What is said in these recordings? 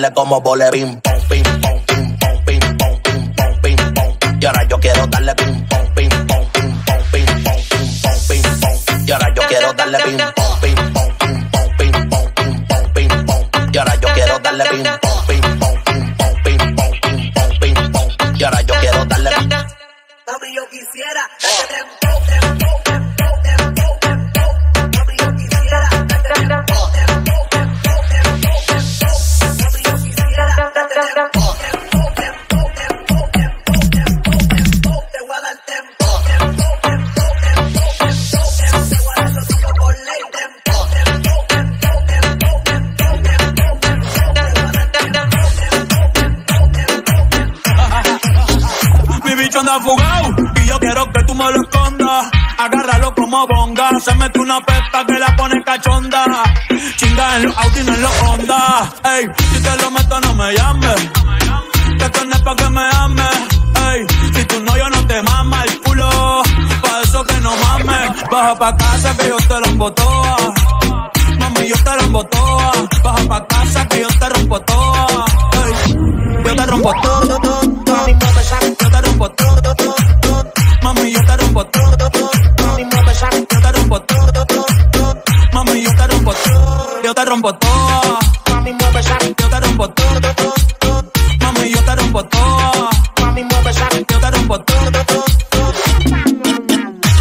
Darle como vole fugado y yo quiero que tú me lo escondas. Agárralo como bonga. Se mete una pepa que la pone cachonda. Chinga en los Audi, no en los Honda. Ey, si te lo meto, no me llames. Que esto no pa' que me ames. Ey, si tu novio no te mama el culo, pa' eso que no mames. Baja pa' casa que yo te rompo toa. Mami, yo te rompo toa. Baja pa' casa que yo te rompo toa. Ey, yo te rompo todo, todo, todo. Yo te rompo todo. Rompo todo. Mami, mueve esa, Yo te rompo todo. Mami, yo te rompo todo. mami, mueve esa, Yo te rompo todo, todo.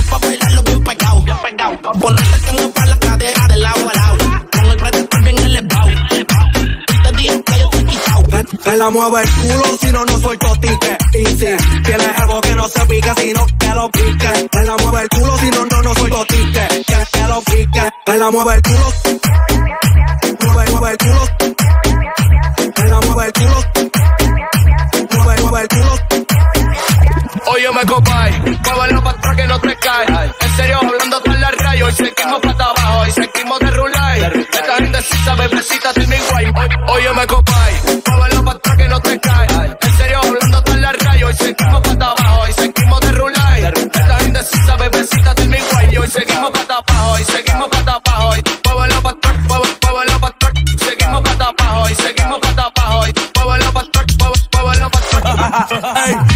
Pa' bailarlo bien pegado, bien pegado. Ponerte como pa' la cadera de lado a lado. Con el pretexto bien elevado. Te dije que yo te he quitado. La mueve el culo, si no, no suelto ticket. Y si tienes algo que no se pique, si no, que lo pique. Que la mueve el culo, si no, no, no suelto ticket. Que, que lo pique. Que la mueve el culo. Mueve, el culo. Mueve el culo. Mueve, el culo. Óyeme, copay, muévelo pa' atrás que no te cae. En serio, hablando con la rayo, y seguimos para abajo, y seguimos de rulay. Esta gente sí sabe, besita, tiene guay. Ó- Óyeme, copay, muévelo pa' atrás que no te cae. En serio, hablando con la rayo, y seguimos para abajo, y seguimos de rulay. Esta gente sí sabe, besita, tiene guay. Y seguimos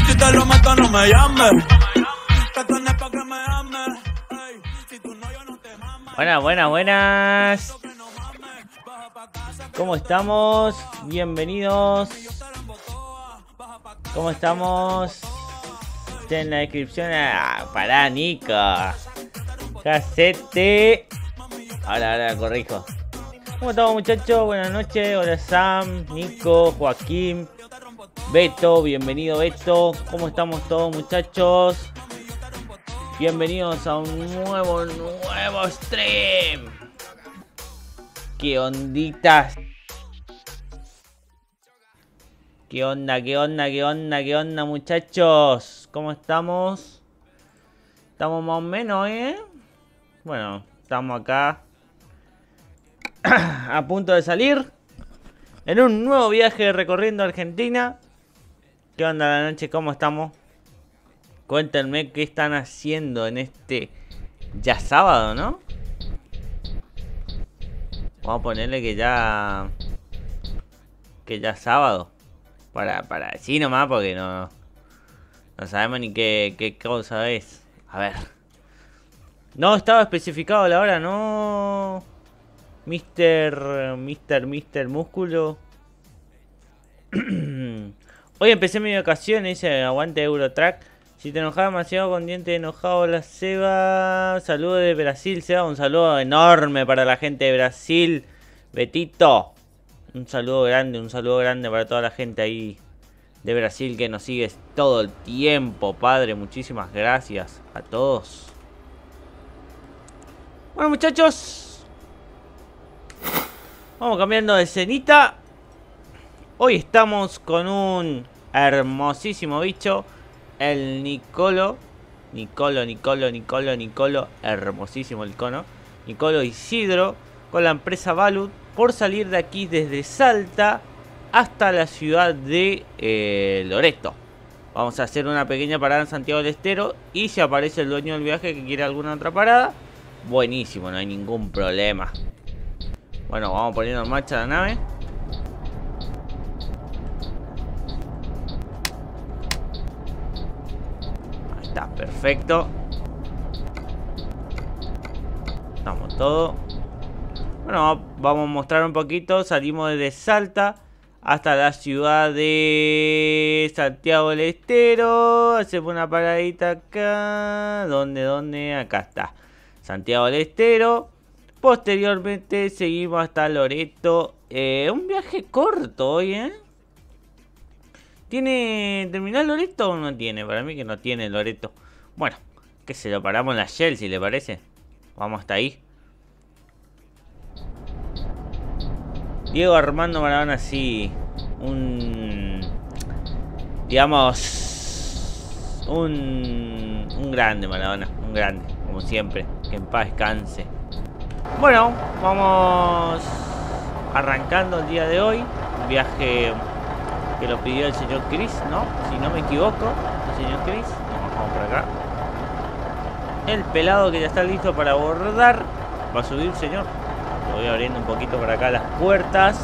Si te lo meto, no me llames. Buenas, buenas, buenas. ¿Cómo estamos? Bienvenidos. ¿Cómo estamos? Está en la descripción. Ah, pará, Nico. Jacete. Ahora, ahora corrijo. ¿Cómo estamos, muchachos? Buenas noches. Hola, Sam, Nico, Joaquín, Beto. Bienvenido, Beto. ¿Cómo estamos todos, muchachos? Bienvenidos a un nuevo, nuevo stream. ¿Qué onditas? ¿Qué onda, qué onda, qué onda, qué onda, muchachos? ¿Cómo estamos? Estamos más o menos, ¿eh? Bueno, estamos acá a punto de salir en un nuevo viaje recorriendo Argentina. ¿Qué onda la noche? ¿Cómo estamos? Cuéntenme qué están haciendo en este ya sábado, ¿no? Vamos a ponerle que ya que ya sábado. Para, para decir nomás, porque no, no sabemos ni qué, qué cosa es. A ver. No estaba especificado la hora, no. Mister. Mister. Mister Músculo. Hoy empecé mi vacación, dice aguante Eurotrack. Si te enojas demasiado con diente enojado, la Seba. Saludo de Brasil, Seba. Un saludo enorme para la gente de Brasil. Betito. Un saludo grande, un saludo grande para toda la gente ahí de Brasil que nos sigue todo el tiempo, padre. Muchísimas gracias a todos. Bueno, muchachos. Vamos cambiando de escenita. Hoy estamos con un hermosísimo bicho. El Nicolo. Nicolo, Nicolo, Nicolo, Nicolo. Hermosísimo el cono. Nicolo Isidro. Con la empresa Balut por salir de aquí desde Salta hasta la ciudad de eh, Loreto. Vamos a hacer una pequeña parada en Santiago del Estero y si aparece el dueño del viaje que quiere alguna otra parada, buenísimo, no hay ningún problema. Bueno, vamos poniendo en marcha la nave. Perfecto. Estamos todo. Bueno, vamos a mostrar un poquito. Salimos desde Salta hasta la ciudad de Santiago del Estero. Hacemos una paradita acá. ¿Dónde? ¿Dónde? Acá está. Santiago del Estero. Posteriormente seguimos hasta Loreto. Eh, un viaje corto hoy, ¿eh? ¿Tiene terminal Loreto o no tiene? Para mí que no tiene Loreto. Bueno, que se lo paramos la Shell si le parece. Vamos hasta ahí. Diego Armando Maradona sí. Un. Digamos. Un. Un grande Maradona. Un grande. Como siempre. Que en paz descanse. Bueno, vamos arrancando el día de hoy. Un viaje que lo pidió el señor Chris, ¿no? Si no me equivoco, el señor Chris. Vamos por acá. El pelado que ya está listo para abordar. Va a subir, señor. Voy abriendo un poquito por acá las puertas.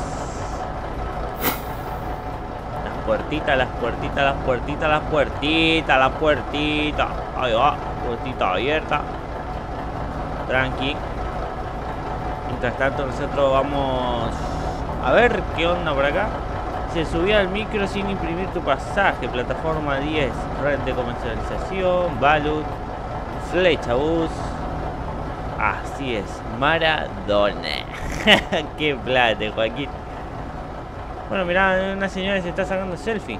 Las puertitas, las puertitas, las puertitas, las puertitas, las puertitas. Ahí va, puertita abierta. Tranqui. Mientras tanto nosotros vamos a ver qué onda por acá. Se subía al micro sin imprimir tu pasaje. Plataforma 10, red de comercialización, Balut, Flecha Bus. Así es, Maradona. Qué plata, Joaquín. Bueno, mirá, una señora se está sacando selfie.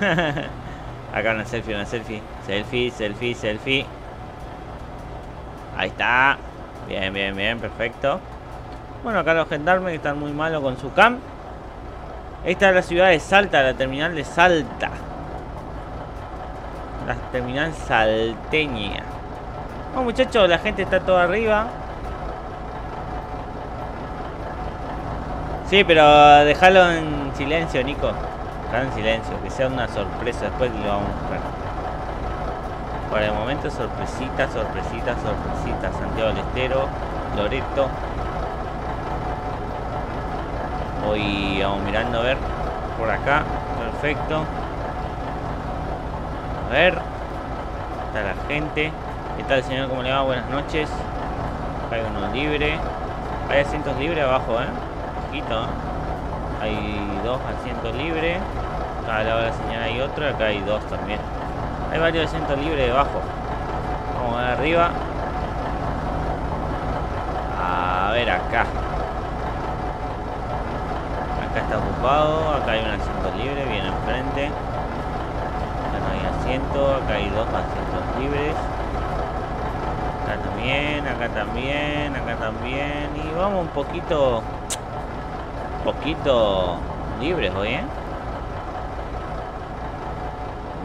Acá una selfie, una selfie. Selfie, selfie, selfie. Ahí está. Bien, bien, bien, perfecto. Bueno, acá los gendarmes que están muy malos con su cam. Esta es la ciudad de Salta, la terminal de Salta. La terminal salteña. Bueno, muchachos, la gente está toda arriba. Sí, pero déjalo en silencio, Nico. En silencio, que sea una sorpresa. Después lo vamos a buscar. Por el momento, sorpresita, sorpresita, sorpresita. Santiago del Estero, Loreto. Voy vamos mirando a ver por acá. Perfecto. A ver. Está la gente. ¿Qué tal, señor? ¿Cómo le va? Buenas noches. Acá hay uno libre. Hay asientos libres abajo, ¿eh? Poquito, ¿eh? Hay dos asientos libres. Acá al lado de la señal hay otro. Acá hay dos también. Hay varios asientos libres debajo. Vamos a ver arriba. A ver acá. Acá está ocupado. Acá hay un asiento libre. Bien enfrente. Acá no hay asiento. Acá hay dos asientos libres. Acá también, acá también, acá también. Y vamos un poquito. poquito libres hoy, ¿eh?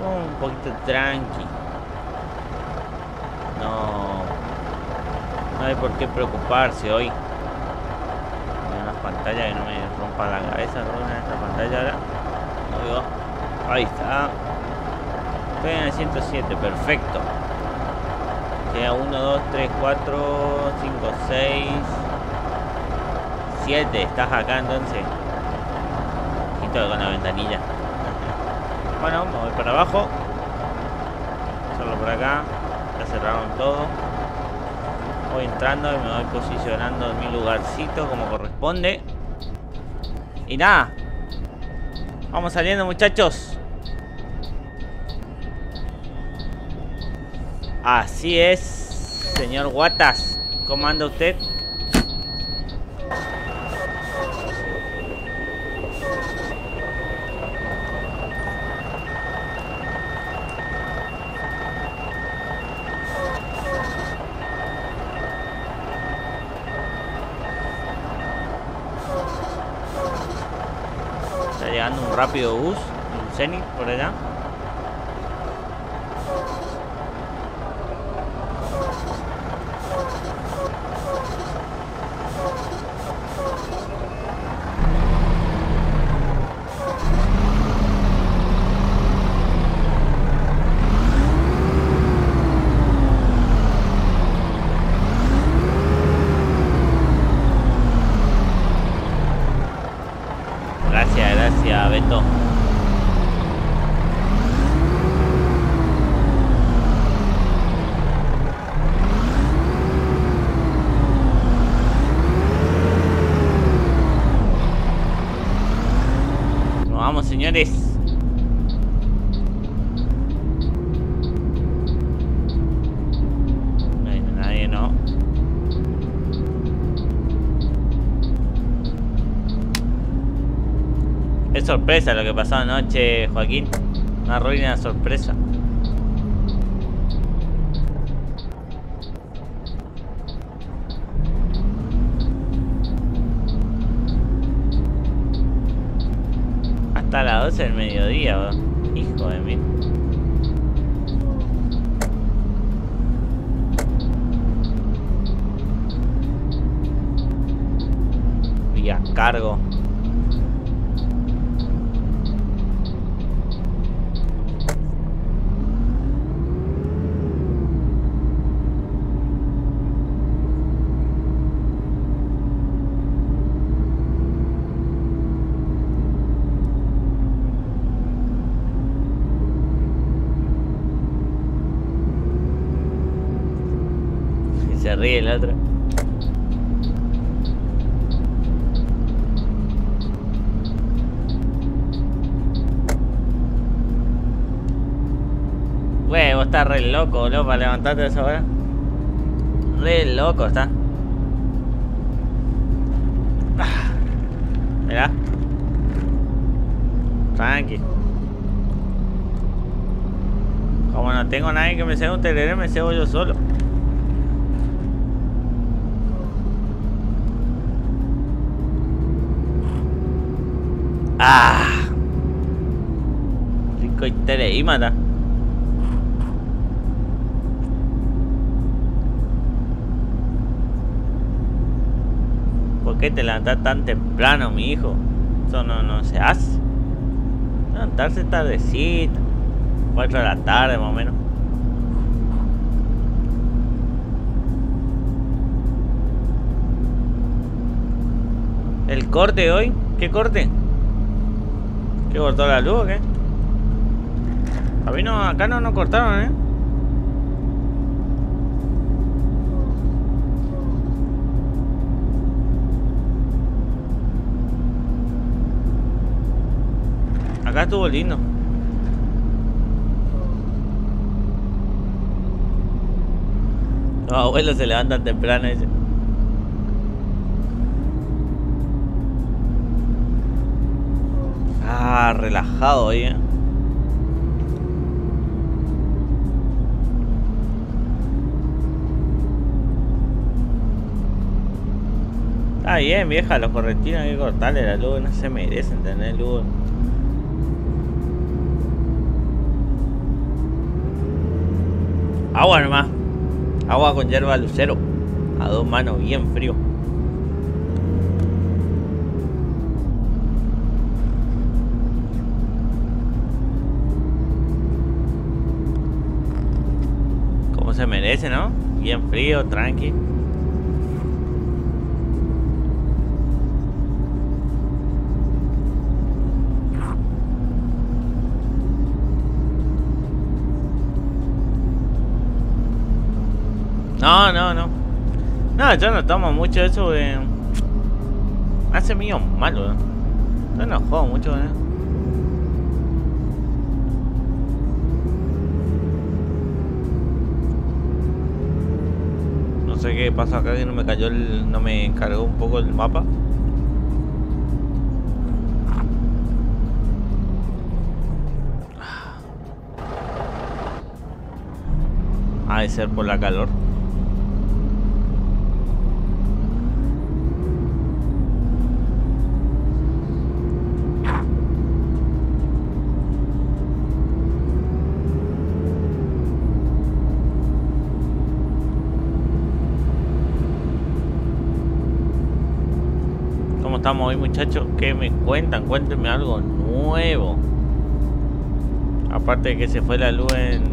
Vamos un poquito tranqui. No. No hay por qué preocuparse hoy. Hay unas pantallas que no me rompan la cabeza de estas pantallas ahora. Ahí va. Ahí está. Estoy en el 107, perfecto. Queda 1, 2, 3, 4, 5, 6, 7. Estás acá entonces. Quito con la ventanilla. Bueno, me voy para abajo. Por acá. Ya cerraron todo. Voy entrando y me voy posicionando en mi lugarcito como corresponde. Y nada. Vamos saliendo muchachos. Así es, señor Guatas. ¿Cómo anda usted? Rápido bus, un Zenit por allá. Gracias, gracias, Beto. Nos vamos, señores. No hay nadie, ¿no? Es sorpresa lo que pasó anoche, Joaquín. Una ruina sorpresa. Hasta las 12 del mediodía, bro. hijo de mí. Vía cargo. Y se ríe el otro. Güey, vos estás re loco, boludo, para levantarte a esa hora. Re loco está. Ah. Mirá. Tranqui. Como no tengo nadie que me sea un tereré, me cebo yo solo. Ah. Rico y. ¿Por qué te levantas tan temprano, mi hijo? Eso no, no se hace. Levantarse tardecita. 4 de la tarde más o menos. ¿El corte hoy? ¿Qué corte? ¿Qué cortó la luz o qué? A mí no, acá no nos cortaron, ¿eh? Acá estuvo lindo. Los abuelos se levantan temprano, dice. Ah, relajado hoy, eh. Está bien, vieja, los correntinos hay que cortarle la luz, no se merecen tener luz. Agua nomás. Agua con hierba lucero. A dos manos, bien frío. Como se merece, ¿no? Bien frío, tranqui. No, no, no. No, yo no tomo mucho eso de... Hace mío malo, ¿no? Yo no juego mucho, ¿eh? No sé qué pasa acá que no me cayó el... No me cargó un poco el mapa. Ha de ser por la calor. ¿Cómo estamos hoy muchachos? ¿Qué me cuentan? Cuéntenme algo nuevo. Aparte de que se fue la luz en,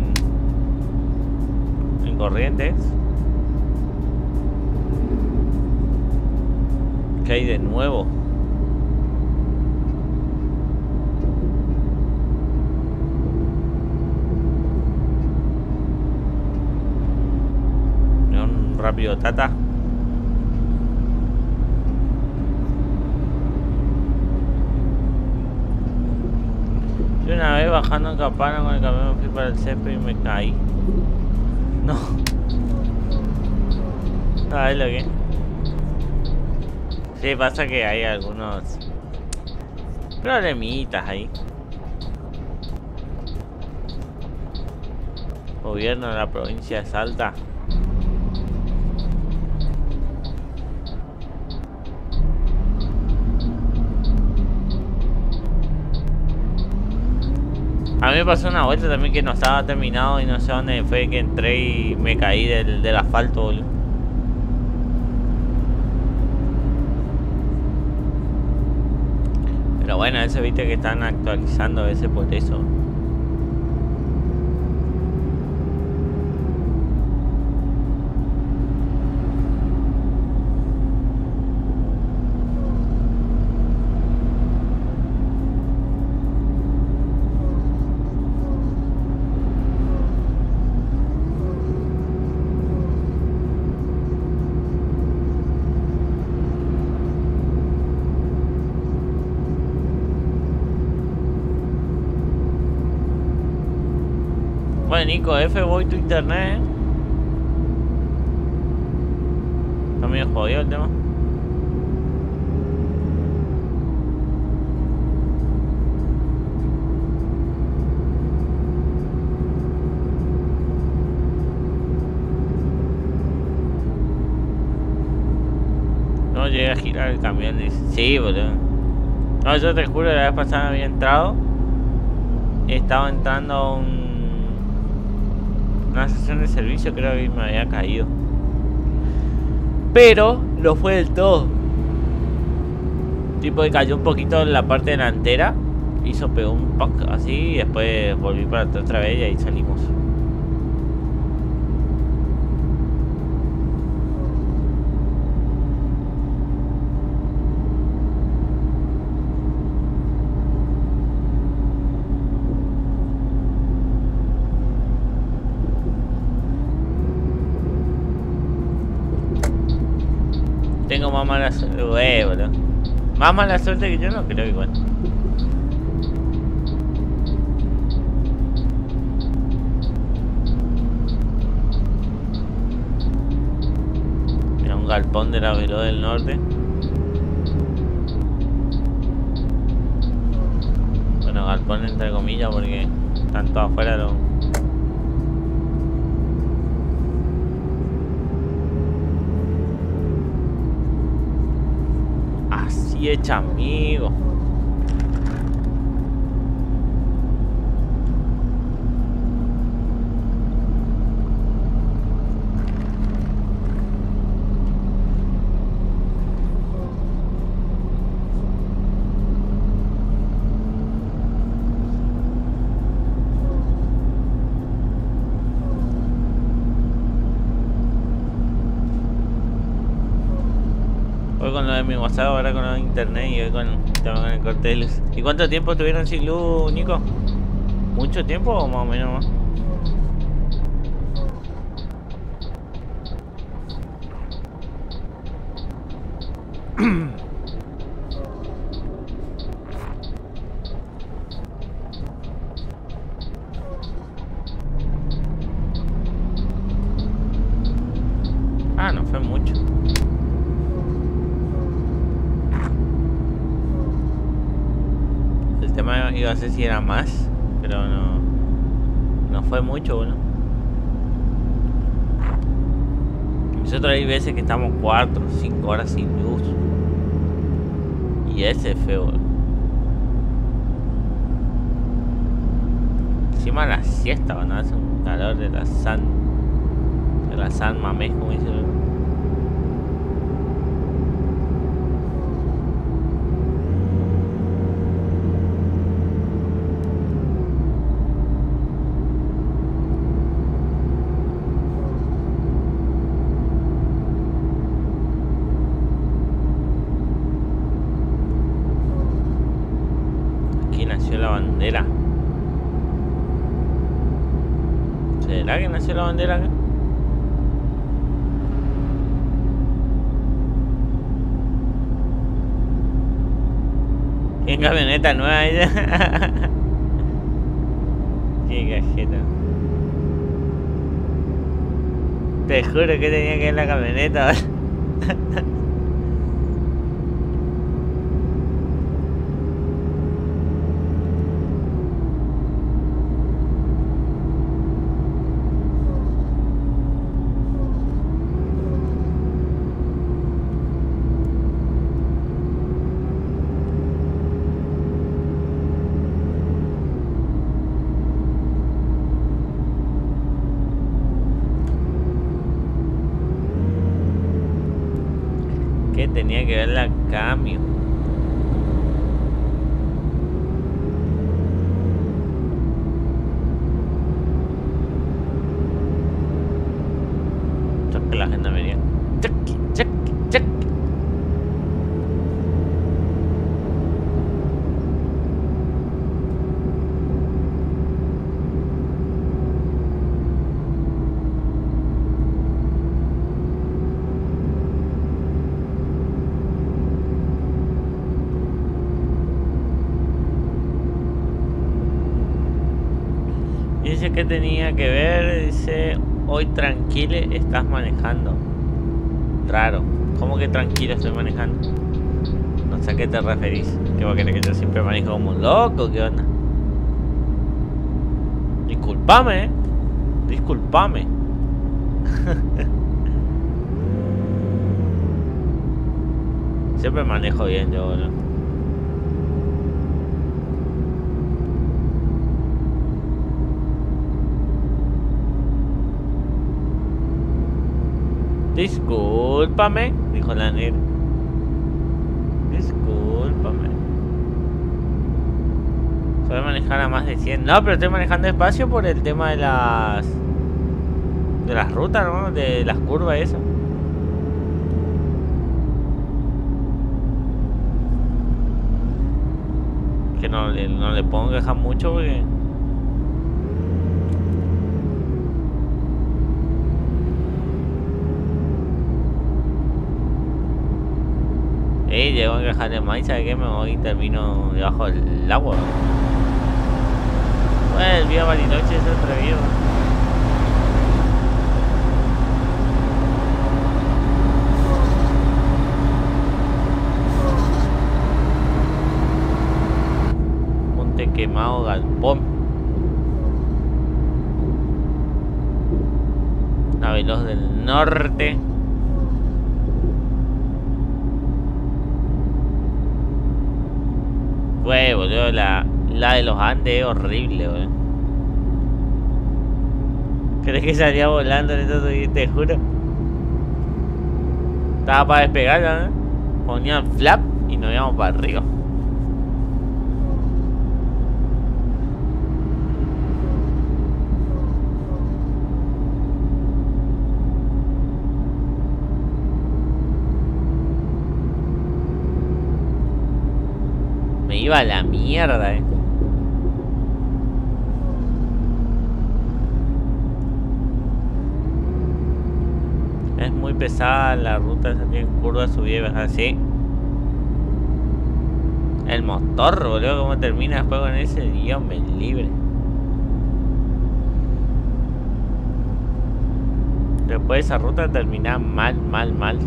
en corrientes. ¿Qué hay de nuevo? Un rápido tata. Yo una vez bajando en Campana con el camión fui para el césped y me caí. No. ¿Sabes lo que? Sí, pasa que hay algunos problemitas ahí. Gobierno de la provincia de Salta. Me pasó una vuelta también que no estaba terminado y no sé dónde fue que entré y me caí del, asfalto, boludo. Pero bueno, eso viste que están actualizando a veces por eso. Nico, F voy tu internet. ¿eh? Está medio jodido el tema. No llega a girar el camión. Sí, boludo. No, yo te juro, la vez pasada había entrado. Estaba entrando a un una sesión de servicio creo que me había caído. Pero no fue del todo. Tipo que cayó un poquito en la parte delantera. Hizo pegó un poc así y después volví para atrás otra vez y ahí salimos. Tengo más mala suerte, güey, boludo. Más mala suerte que yo no creo igual. Mira un galpón de la Velo del Norte. Bueno, galpón entre comillas porque están todos afuera los... Y echa amigo. Mi WhatsApp, ahora con internet y hoy con, con el corte. ¿Y cuánto tiempo estuvieron sin luz, Nico? ¿Mucho tiempo o más o menos más? Iba a ser si era más, pero no. No fue mucho, bueno. Nosotros hay veces que estamos 4 o 5 horas sin luz. Y ese es feo. Encima la siesta van a hacer un calor de la san. De la san mamés, como dice. Aquí nació la bandera. ¿Será que nació la bandera acá? Nueva ella. Qué cajeta. Te juro que tenía que ir en la camioneta. ¿Qué tenía que ver la cambio? Choque la agenda venía. Cheque, cheque, cheque. Dice que tenía que ver, dice, hoy tranquile estás manejando. Raro, ¿cómo que tranquilo estoy manejando? No sé a qué te referís. ¿Qué va a querer que yo siempre manejo como un loco? ¿Qué onda? Disculpame, eh. Disculpame. siempre manejo bien yo, boludo. Discúlpame, dijo la negra. Discúlpame. Soy manejar a más de 100. No, pero estoy manejando despacio por el tema de las. de las rutas, ¿no? De las curvas, eso. Que no, le- no le puedo quejar mucho porque. Eh, llego a dejar de más y ¿sabe qué? Me voy y termino debajo del agua. Bueno, el día Bariloche es atrevido. Monte quemado, galpón. La veloz del norte. La, la de los Andes es horrible, boludo. ¿Crees que salía volando en esto? Te juro. Estaba para despegar, ¿no? Ponían flap y nos íbamos para arriba. Iba la mierda, eh. Es muy pesada la ruta, esa tiene curvas, subidas, así. El motor, boludo, cómo termina después con ese Dios me libre. Después de esa ruta termina mal, mal, mal.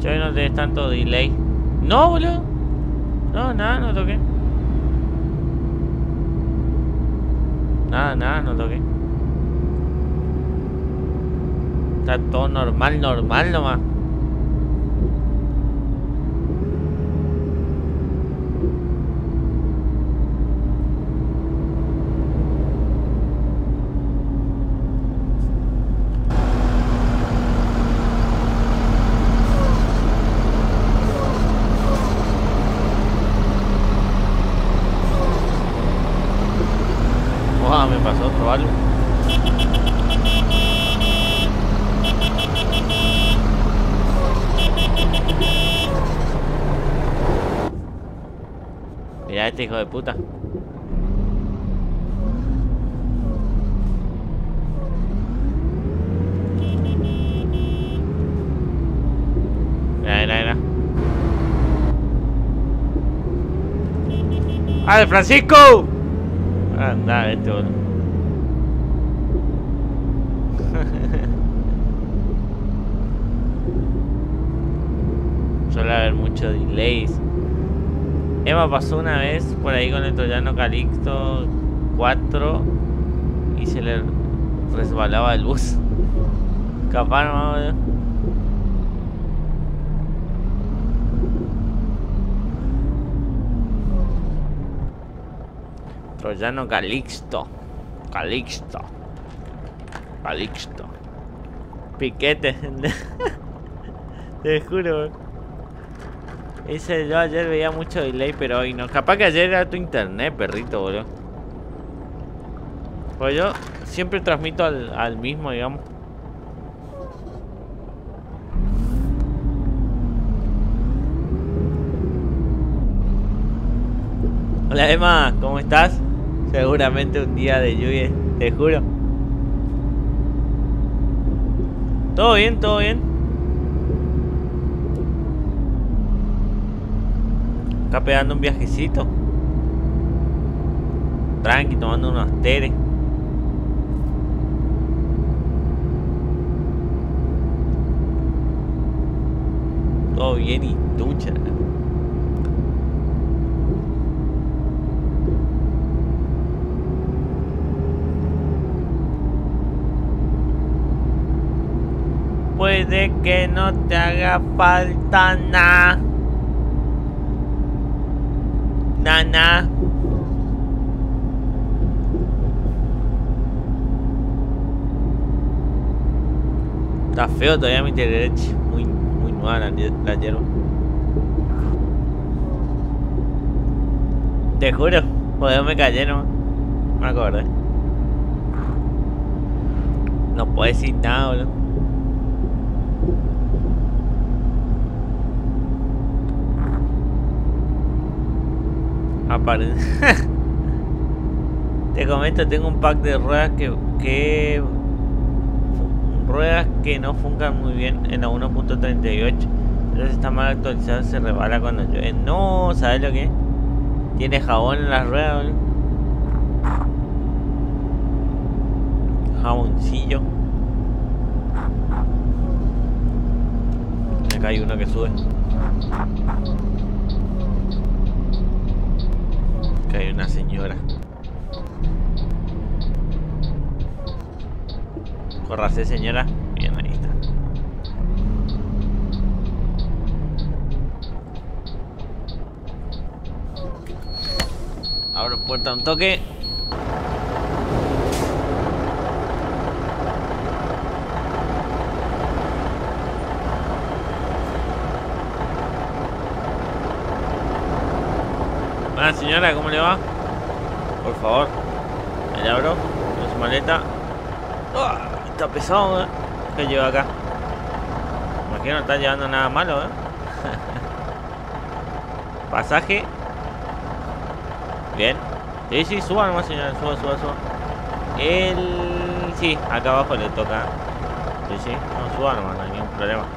Yo no tenés tanto delay. No, boludo. No, nada, no toqué. Nada, nada, no toqué. Está todo normal, normal nomás. Wow, me pasó otro algo. Mira este de puta. Mira. ¡Ah, Francisco! Anda, este boludo. Suele haber muchos delays. Emma pasó una vez por ahí con el Troyano Calixto 4 y se le resbalaba el bus. Capaz, no. Troyano Calixto. Calixto. Calixto. Piquete. Te juro. Ese yo ayer veía mucho delay, pero hoy no. Capaz que ayer era tu internet, perrito, boludo. Pues yo siempre transmito al, al mismo, digamos. Hola Emma, ¿cómo estás? Seguramente un día de lluvia, te juro. ¿Todo bien? ¿Todo bien? Acá pegando un viajecito. Tranqui, tomando unos teres. Todo bien y ducha. Puede que no te haga falta nada. Nana. Está feo todavía mi derecha. Muy, muy nueva la, la hierba. Te juro, joder, me callé no me acordé. No puedo decir nada, boludo. Apare- Te comento, tengo un pack de ruedas que, que ruedas que no funcan muy bien en la 1.38. Entonces está mal actualizado, se rebala cuando llueve. No, ¿sabes lo que? Tiene jabón en las ruedas. boludo. Jamoncillo. Acá hay uno que sube. Acá hay una señora. Córrase, señora. Bien, ahí está. Abro puerta un toque. Buenas señora, ¿cómo le va? Por favor. Me le abro. Con su maleta. Ah, está pesado, ¿eh? ¿Qué lleva acá? Imagino no está llevando nada malo, ¿eh? Pasaje. Bien. Sí, sí, suba nomás, señora. Suba, suba, suba. El... Sí, acá abajo le toca. Sí, sí. No, suba nomás, no hay ningún problema.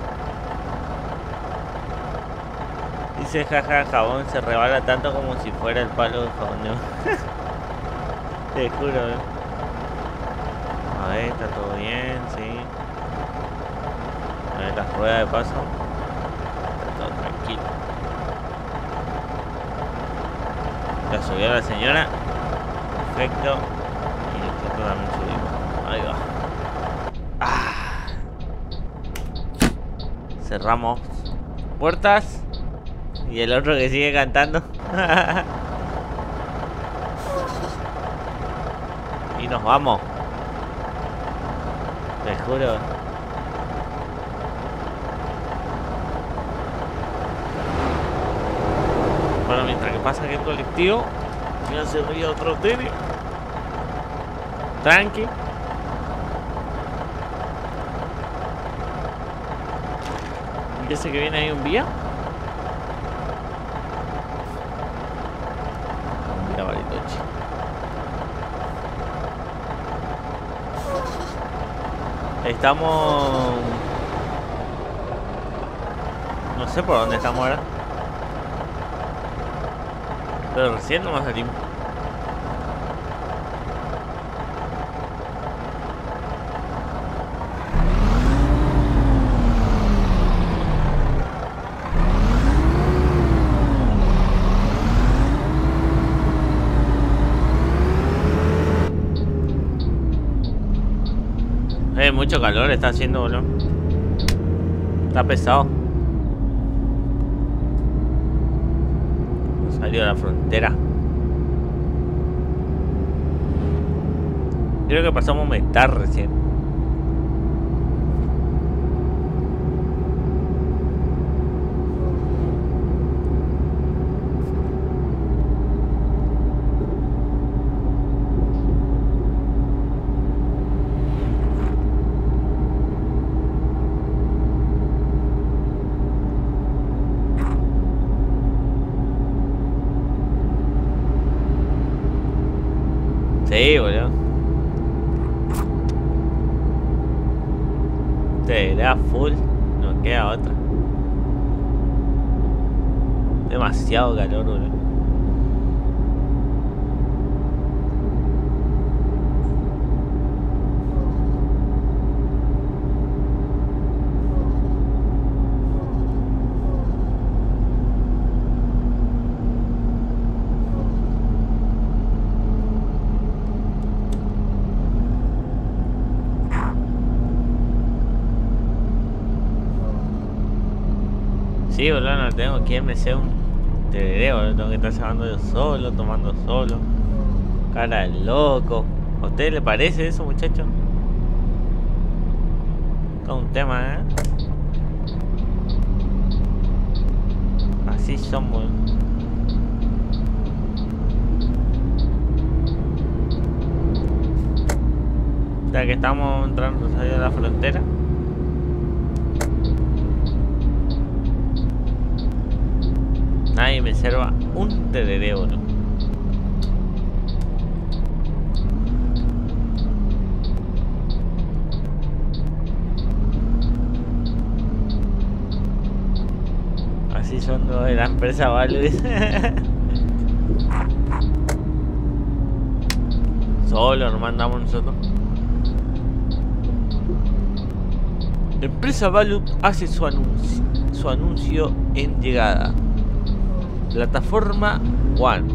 Dice jaja, jabón se rebala tanto como si fuera el palo de jabón. Te juro. ¿eh? A ver, está todo bien, sí. A ver las ruedas de paso. Está todo tranquilo. La subió la señora. Perfecto. Y nosotros también subimos. Ahí va. Ah. Cerramos puertas. Y el otro que sigue cantando. y nos vamos. Te juro. Bueno, mientras que pasa aquí el colectivo, ya se ríe otro tele. Tranqui. ¿Y ese que viene ahí un vía? Mira, Baritochi. Estamos... No sé por dónde estamos ahora. Pero recién nomás salimos. Eh, calor está haciendo, boludo. Está pesado. Salió a la frontera. Creo que pasamos metal recién. Sí, boludo. Te da full, no queda otra. Demasiado calor, boludo. Sí, boludo, no tengo quien me sea un tereré, boludo. Tengo que estar llevando yo solo, tomando solo. Cara de loco. ¿A usted le parece eso, muchacho? Todo un tema, ¿eh? Así somos. Ya que estamos entrando allá de la frontera. Nadie me serva un tereré, boludo. Así son los de la empresa Valus. Solo nos mandamos nosotros. Empresa Value hace su anuncio, su anuncio en llegada. Plataforma One.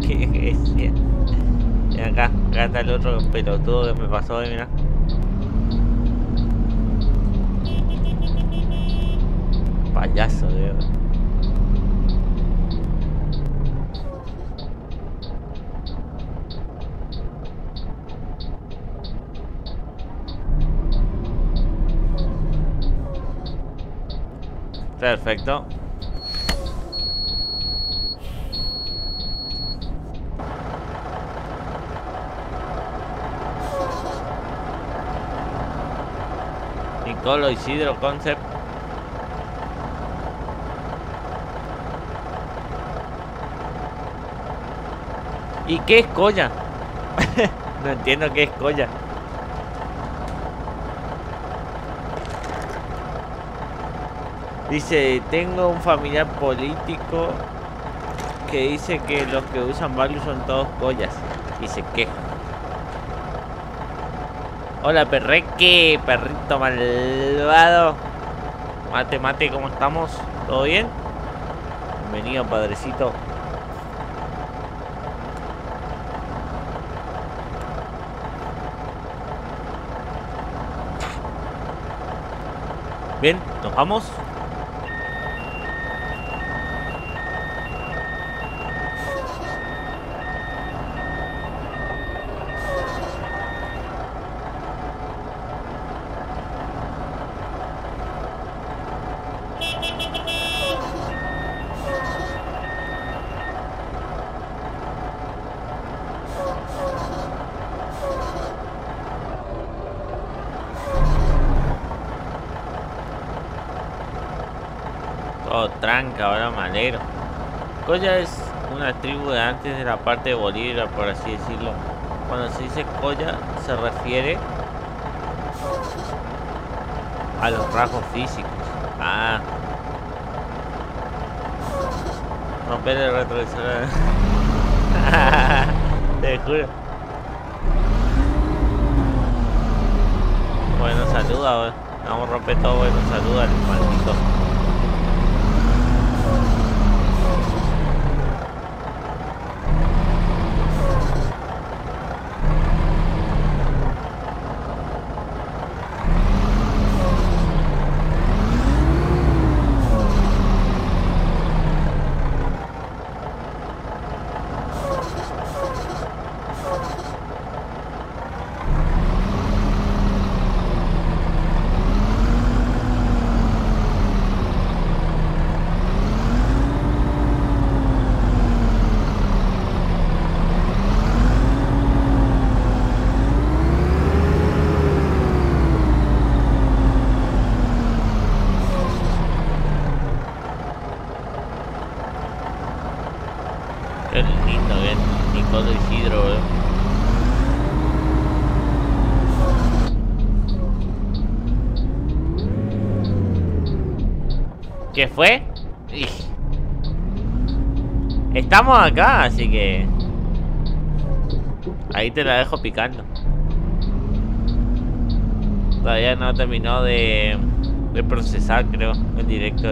¿Qué es? Y acá, acá está el otro pelotudo que me pasó hoy, mira. Payaso, verdad. Perfecto. Nicolo Isidro Concept. ¿Y qué es colla? no entiendo qué es colla. Dice, tengo un familiar político que dice que los que usan value son todos collas. Y se queja. Hola perreque, perrito malvado. Mate, mate, ¿cómo estamos? ¿Todo bien? Bienvenido, padrecito. Bien, nos vamos. Tranca, ahora malero. Colla es una tribu de antes de la parte de Bolívar, por así decirlo. Cuando se dice Colla, se refiere a los rasgos físicos. Ah. Romper el retrovisor. Te juro. Bueno, saluda. Vamos a romper todo, bueno, saluda al maldito. Qué lindo, bien. Nicolo Isidro, weón. ¿Qué fue? Ij. Acá, así que... Ahí te la dejo picando. Todavía no terminó de, de procesar, creo, en directo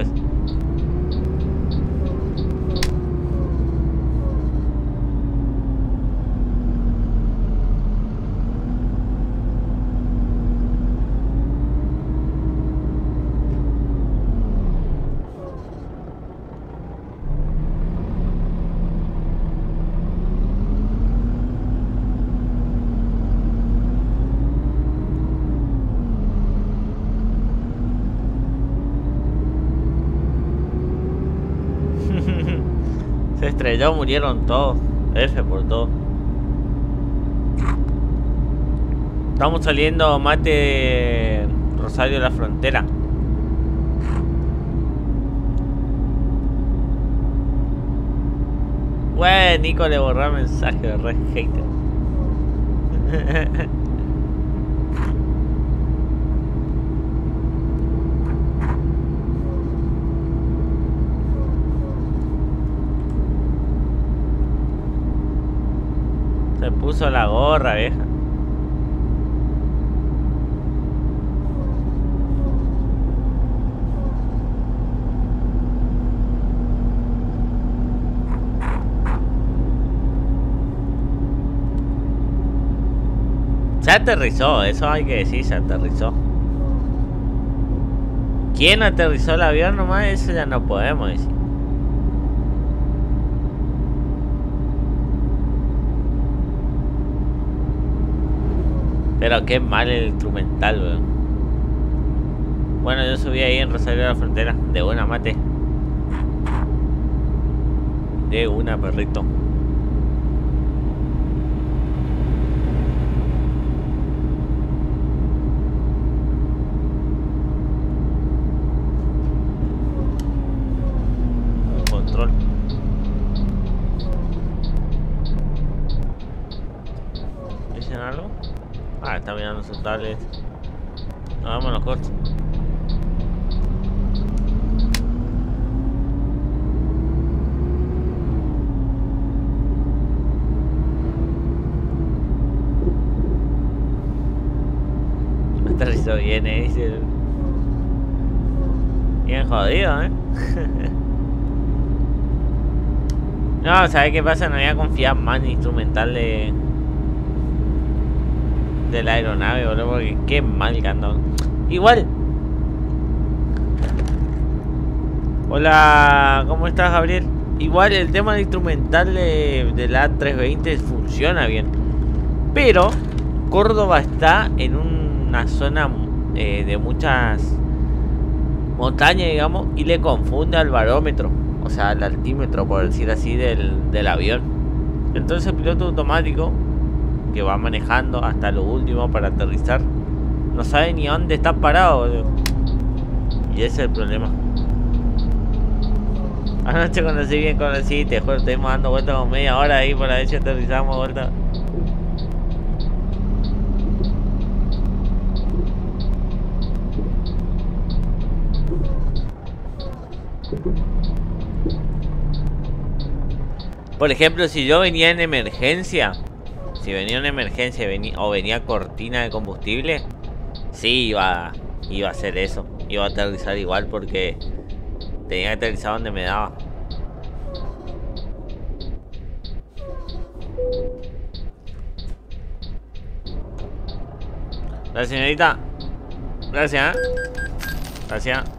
Se estrelló, murieron todos. F por todo. Estamos saliendo mate Rosario de la Frontera. Güey, Nico le borró mensaje de Red Hater. Se puso la gorra, vieja. Se aterrizó, eso hay que decir, se aterrizó. ¿Quién aterrizó el avión nomás? Eso ya no podemos decir. Pero qué mal el instrumental, weón. Bueno, yo subí ahí en Rosario de la Frontera. De una, mate. De una, perrito. Ah, está mirando su tablet. No, vámonos corto. Aterrizó bien, eh, dice. Bien jodido, eh. no, ¿sabes qué pasa? No voy a confiar más en instrumental de. De la aeronave, boludo, porque qué mal andó. Igual. Hola, ¿cómo estás, Gabriel? Igual el tema del instrumental de, de la A320 funciona bien. Pero Córdoba está en una zona eh, de muchas montañas, digamos, y le confunde al barómetro, o sea, al altímetro, por decir así, del, del avión. Entonces el piloto automático que va manejando hasta lo último para aterrizar no sabe ni dónde está parado. Y ese es el problema. Anoche conocí bien conocí, te juro, estuvimos dando vueltas como media hora ahí para ver si aterrizamos vuelta. Por ejemplo, si yo venía en emergencia, si venía en emergencia o venía cortina de combustible, sí iba, iba a hacer eso. Iba a aterrizar igual porque tenía que aterrizar donde me daba. La señorita. Gracias. ¿eh? Gracias.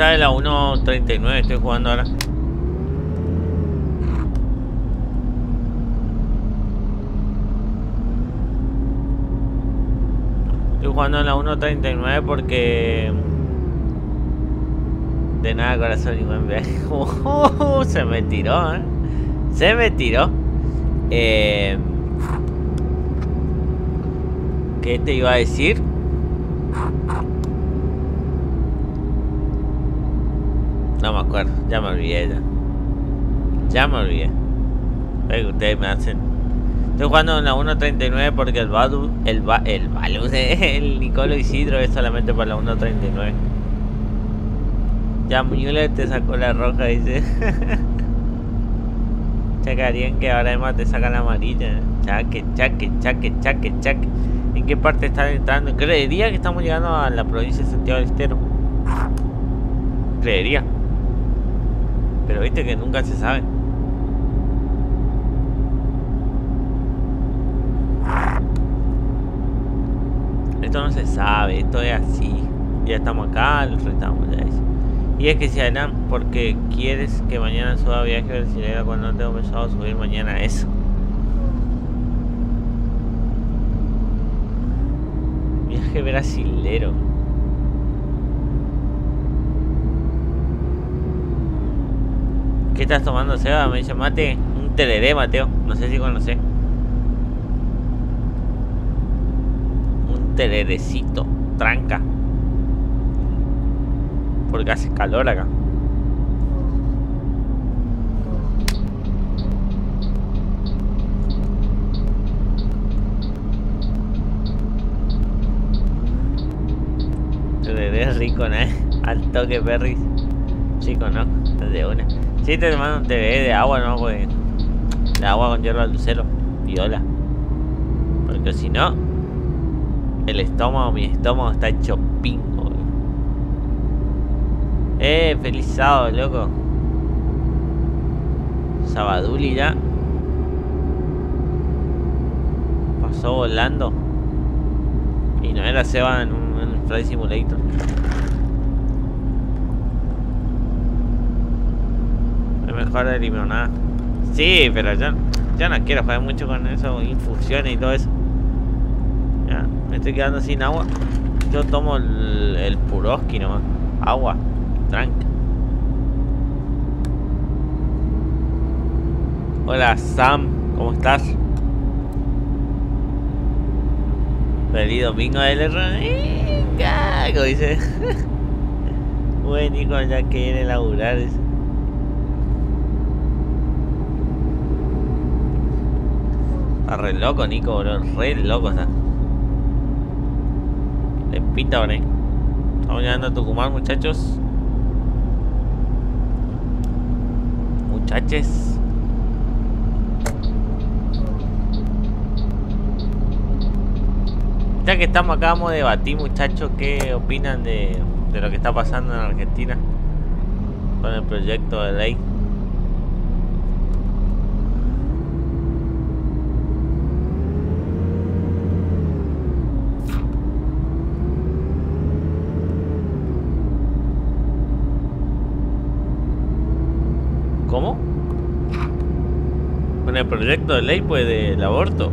Esta es la 1.39, estoy jugando ahora. Estoy jugando en la 1.39 porque... De nada corazón y buen viaje. Uh, se me tiró, ¿eh? Se me tiró. Eh... ¿Qué te iba a decir? No me ya me olvidé ya. Ya me olvidé. Que ustedes me hacen. Estoy jugando en la 1.39 porque el Badu, el ba, el Balu de el Nicolo Isidro es solamente para la 1.39. Ya Muñule te sacó la roja, dice. Chacarían que ahora además te saca la amarilla. Chaque, chaque, chaque, chaque, chaque. ¿En qué parte están entrando? Creería que estamos llegando a la provincia de Santiago del Estero. Creería. Pero viste que nunca se sabe. Esto no se sabe, esto es así. Ya estamos acá, lo retamos ya es. Y es que si Alan, porque quieres que mañana suba viaje brasileño cuando no tengo pensado subir mañana eso. Viaje brasilero. ¿Qué estás tomando, Seba? Me dice mate. Un tereré, Mateo. No sé si conoces. Un tererecito. Tranca. Porque hace calor acá. Tereré rico, ¿no? Al toque, perris. Sí, conozco. De una. Sí, te mando un TV de agua, ¿no? Pues, de agua con hierba lucero. Viola. Porque si no, El estómago, mi estómago está hecho pingo. Eh, feliz sábado, loco. Sabaduli ya. Pasó volando. Y no era Seba en un, en un Flight Simulator. Mejor de limonada. Sí, pero yo, yo no quiero jugar mucho con eso, infusiones y todo eso. Ya, me estoy quedando sin agua. Yo tomo el, el puroski nomás. Agua, tranca. Hola Sam, ¿cómo estás? Feliz domingo. ¡Eh, cago! Dice. Buen hijo ya que viene laburar. Dice. Está re loco, Nico, bro. Re loco está. Le pinta ahí. Estamos llegando a Tucumán, muchachos. Muchaches. Ya que estamos acá, vamos a debatir, muchachos, qué opinan de, de lo que está pasando en Argentina con el proyecto de ley. ¿Cómo? Con el proyecto de ley, pues, del aborto.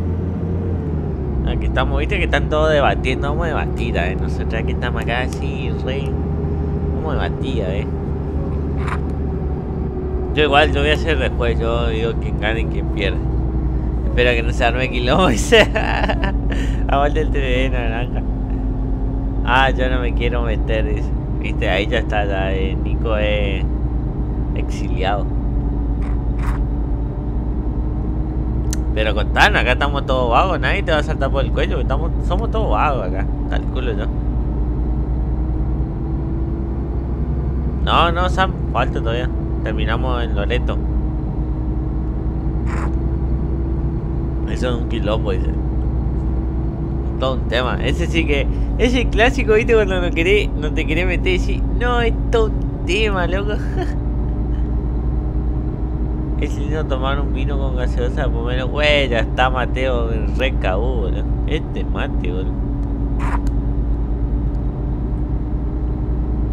Aquí estamos, viste que están todos debatiendo. Vamos a debatir, eh. Nosotros aquí estamos acá así, rey. Vamos a debatir, eh. Yo igual, yo voy a hacer después. Yo digo quién gana y quién pierde. Espero que no se arme quilombo. Dice. Aguante el TV naranja. Ah, yo no me quiero meter. Viste, ahí ya está, ya. eh, Nico es exiliado. Pero contanos, acá estamos todos vagos, nadie te va a saltar por el cuello, estamos, somos todos vagos acá, calculo yo. No, no, Sam, falta todavía. Terminamos en Loreto. Eso es un quilombo, dice. Todo un tema. Ese sí que. Ese clásico, viste, cuando no querés, no te querés meter y decís, no, es todo un tema, loco. Es lindo tomar un vino con gaseosa, por menos, güey, ya está Mateo re cabú, boludo. Este mate, boludo.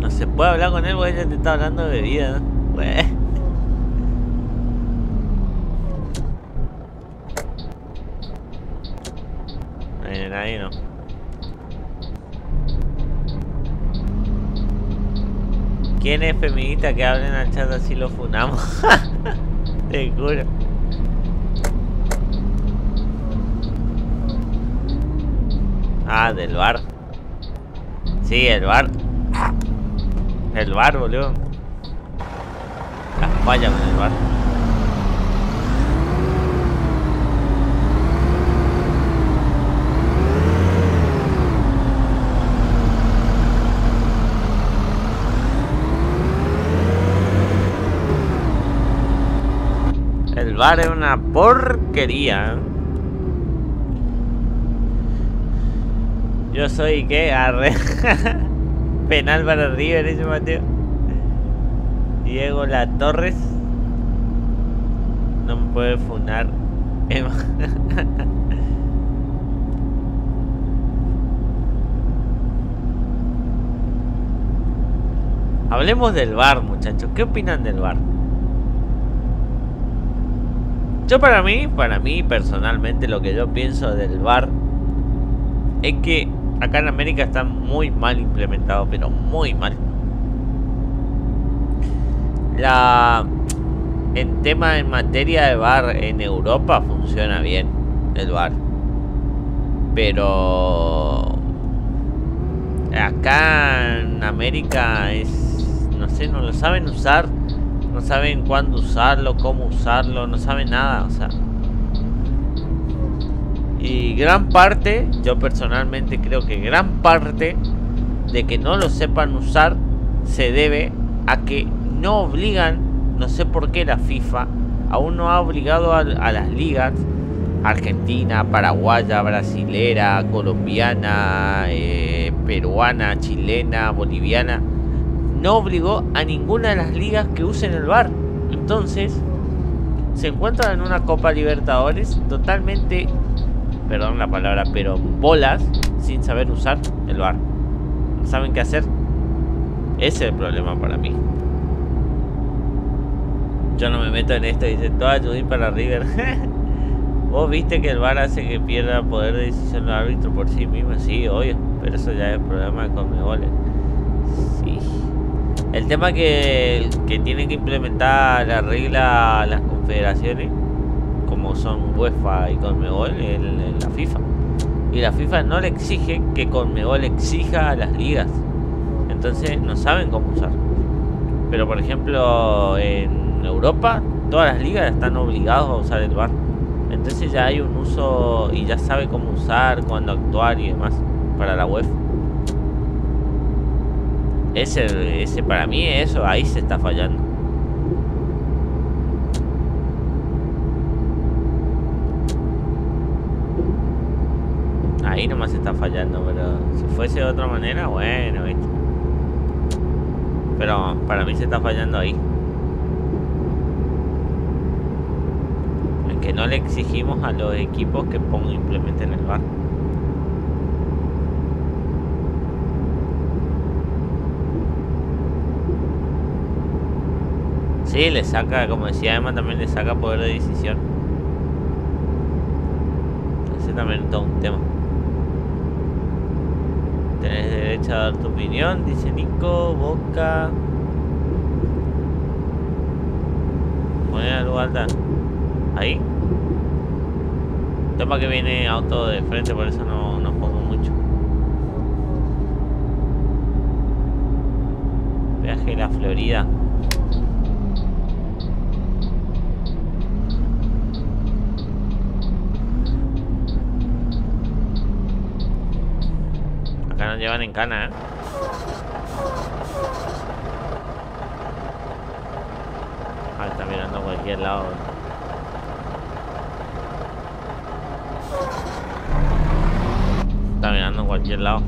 No se puede hablar con él, güey, ya te está hablando de bebida, ¿no? Güey. No nadie, no. ¿Quién es feminista que hablen al chat así lo funamos? Te juro. Ah, del bar. Sí, el bar. El bar, boludo. Las con el bar. El bar es una porquería. Yo soy qué, arre. Penal para River, dice Mateo. Diego La Torres. No me puede funar. Emma. Hablemos del bar, muchachos. ¿Qué opinan del bar? Yo para mí, para mí personalmente lo que yo pienso del bar es que acá en América está muy mal implementado, pero muy mal. La en tema en materia de bar en Europa funciona bien el bar. Pero acá en América es no sé, no lo saben usar no saben cuándo usarlo, cómo usarlo, no saben nada, o sea. Y gran parte, yo personalmente creo que gran parte de que no lo sepan usar se debe a que no obligan, no sé por qué la FIFA aún no ha obligado a, las ligas argentina, paraguaya, brasilera, colombiana, eh, peruana, chilena, boliviana, no obligó a ninguna de las ligas que usen el VAR. Entonces, se encuentran en una Copa Libertadores totalmente, perdón la palabra, pero bolas, sin saber usar el VAR. No saben qué hacer. Ese es el problema para mí. Yo no me meto en esto, dice, toda Judy para River. ¿Vos viste que el VAR hace que pierda poder de decisión del árbitro por sí mismo? Sí, obvio. Pero eso ya es problema de Conmebol. Sí. El tema que, que tienen que implementar la regla las confederaciones, como son UEFA y Conmebol, es la FIFA. Y la FIFA no le exige que Conmebol exija a las ligas. Entonces no saben cómo usar. Pero por ejemplo en Europa todas las ligas están obligados a usar el VAR. Entonces ya hay un uso y ya sabe cómo usar, cuándo actuar y demás para la web. Ese, ese para mí eso ahí se está fallando. Ahí nomás se está fallando, pero si fuese de otra manera, bueno. Pero para mí se está fallando ahí. En que no le exigimos a los equipos que pongan implementen el bar. Sí, le saca, como decía Emma, también le saca poder de decisión. Entonces también es todo un tema. Tenés derecho a dar tu opinión, dice Nico, Boca. Poner al lugar Ahí. Tema que viene auto de frente, por eso no, no pongo mucho. Viaje a la Florida. Acá nos llevan en cana, ¿eh? Ah, está mirando a cualquier lado. Está mirando en cualquier lado.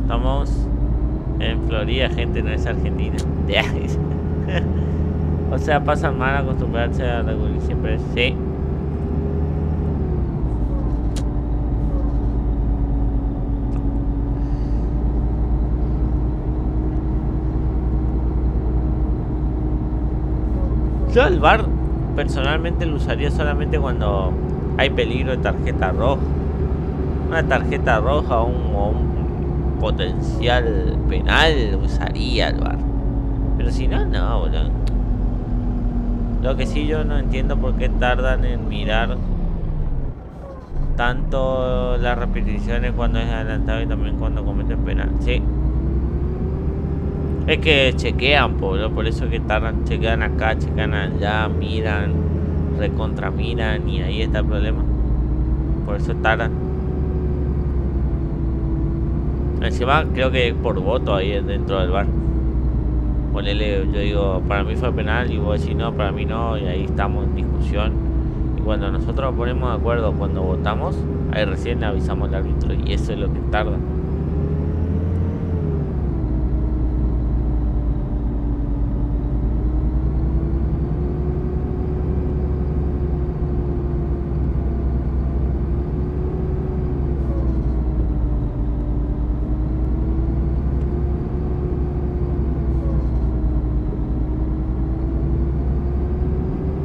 Estamos en Florida, gente, no es Argentina. o sea, pasan mal acostumbrarse a la siempre. Sí. Yo el bar personalmente lo usaría solamente cuando hay peligro de tarjeta roja. Una tarjeta roja o un, o un potencial penal usaría el bar. Pero si no, no, boludo. Lo que sí yo no entiendo por qué tardan en mirar tanto las repeticiones cuando es adelantado y también cuando cometen penal. Sí. Es que chequean, por, por eso que tardan, chequean acá, chequean allá, miran, recontramiran y ahí está el problema. Por eso tardan. Encima creo que por voto ahí dentro del bar. Ponele, yo digo, para mí fue penal y vos decís no, para mí no, y ahí estamos en discusión. Y cuando nosotros nos ponemos de acuerdo, cuando votamos, ahí recién le avisamos al árbitro y eso es lo que tarda.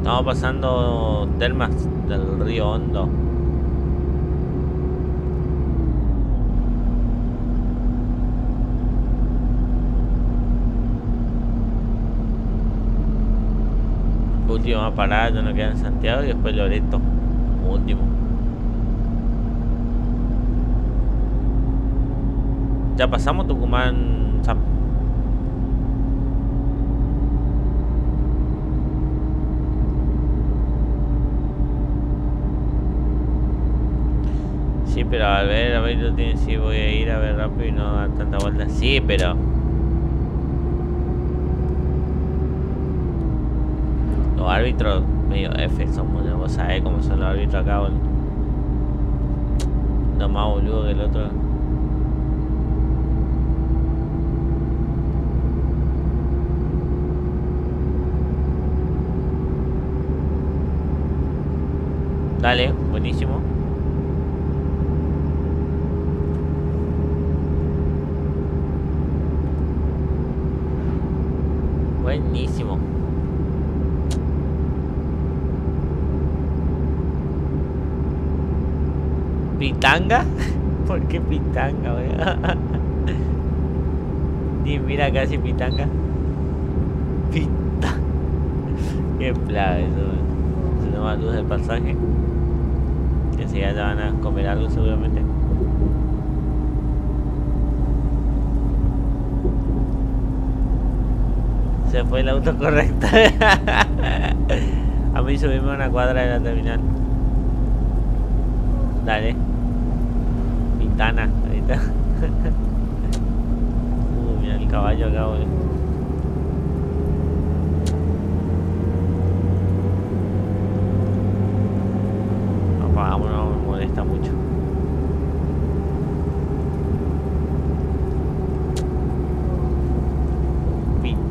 Estamos pasando Termas del río Hondo. Última parada, no queda en Santiago y después Loreto. Último. Ya pasamos Tucumán, San Sí, pero a ver, a ver, lo tiene, sí, voy a ir a ver rápido y no dar tanta vuelta. Sí, pero... Los árbitros medio F son. Vos sabés cómo son los árbitros acá, boludo. No más boludo que el otro. Dale, buenísimo. Buenísimo. ¿Pitanga? ¿Por qué pitanga? Ni mira casi pitanga. Pitanga. Qué plaga eso, weón. Se toma luz del pasaje. Que si ya te van a comer algo seguramente. Se fue el auto correcto. a mí subimos una cuadra de la terminal. Dale. Ventana, ahorita. uh, mira el caballo acá, boludo. No me molesta mucho.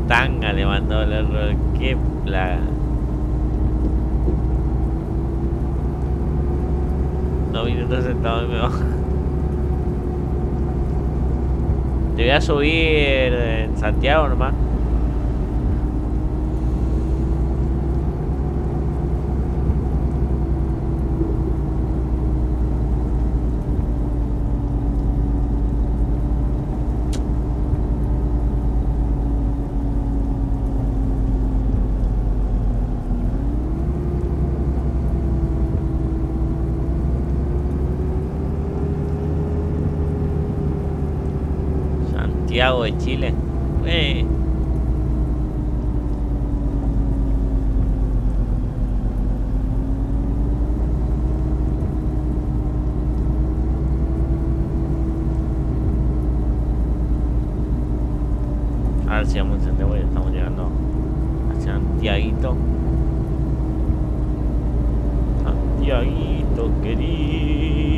Pitanga le mandó el error. Qué plaga. Dos minutos sentado y me bajo. Te voy a subir en Santiago nomás. Santiago de Chile. Eh. A ver si vamos a encender, güey. Estamos llegando a Santiaguito. Santiaguito querido.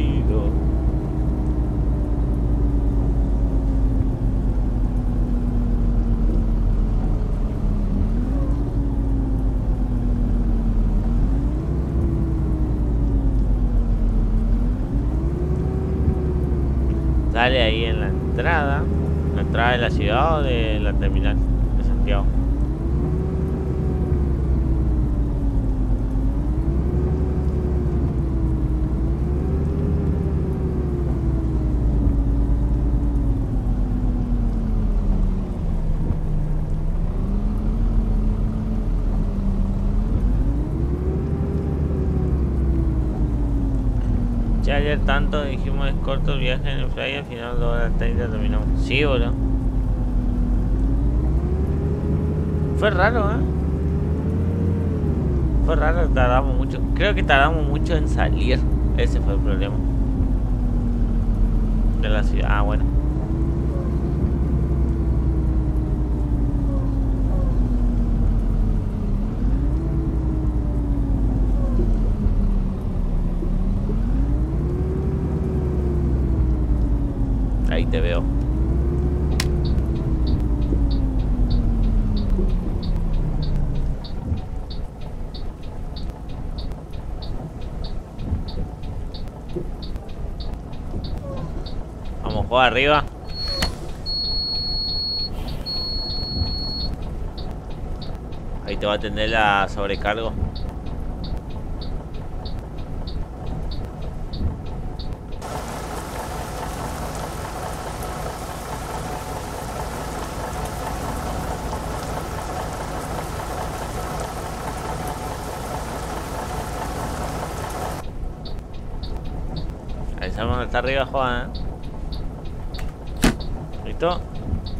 Sale ahí en la entrada. La entrada de la ciudad o de la terminal de Santiago. Ya ayer tanto corto viaje en el fly al final 2 horas 30 terminamos. Sí, boludo. Fue raro, ¿eh? Fue raro, tardamos mucho. Creo que tardamos mucho en salir. Ese fue el problema. De la ciudad. Ah, bueno. Ahí te veo. Vamos, juega arriba. Ahí te va a atender la sobrecargo. Arriba, Juan. ¿eh? ¿Listo?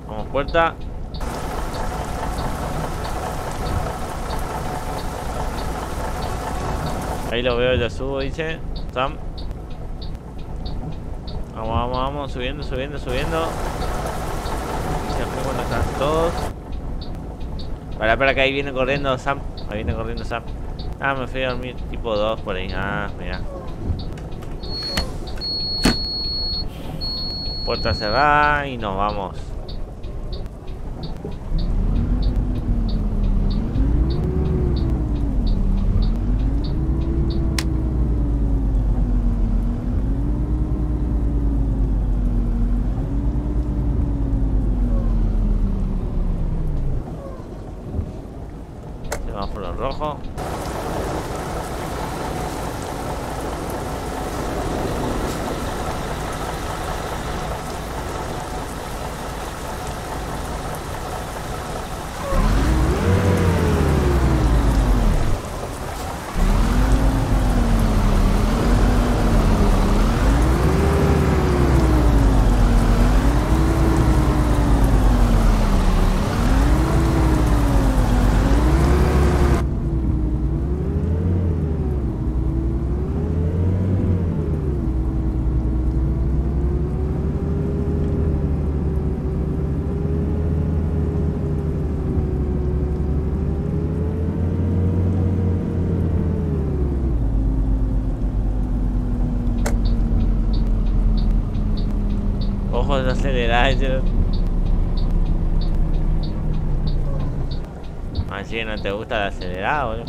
Vamos, Ahí lo veo, ya subo, dice. Sam. Vamos, vamos, vamos, subiendo, subiendo, subiendo. Se fue cuando están todos. Para, para que ahí viene corriendo Sam. Ahí viene corriendo Sam. Ah, me fui a dormir tipo 2 por ahí. Ah, mira. Puerta cerrada y nos vamos. Semáforo rojo. out.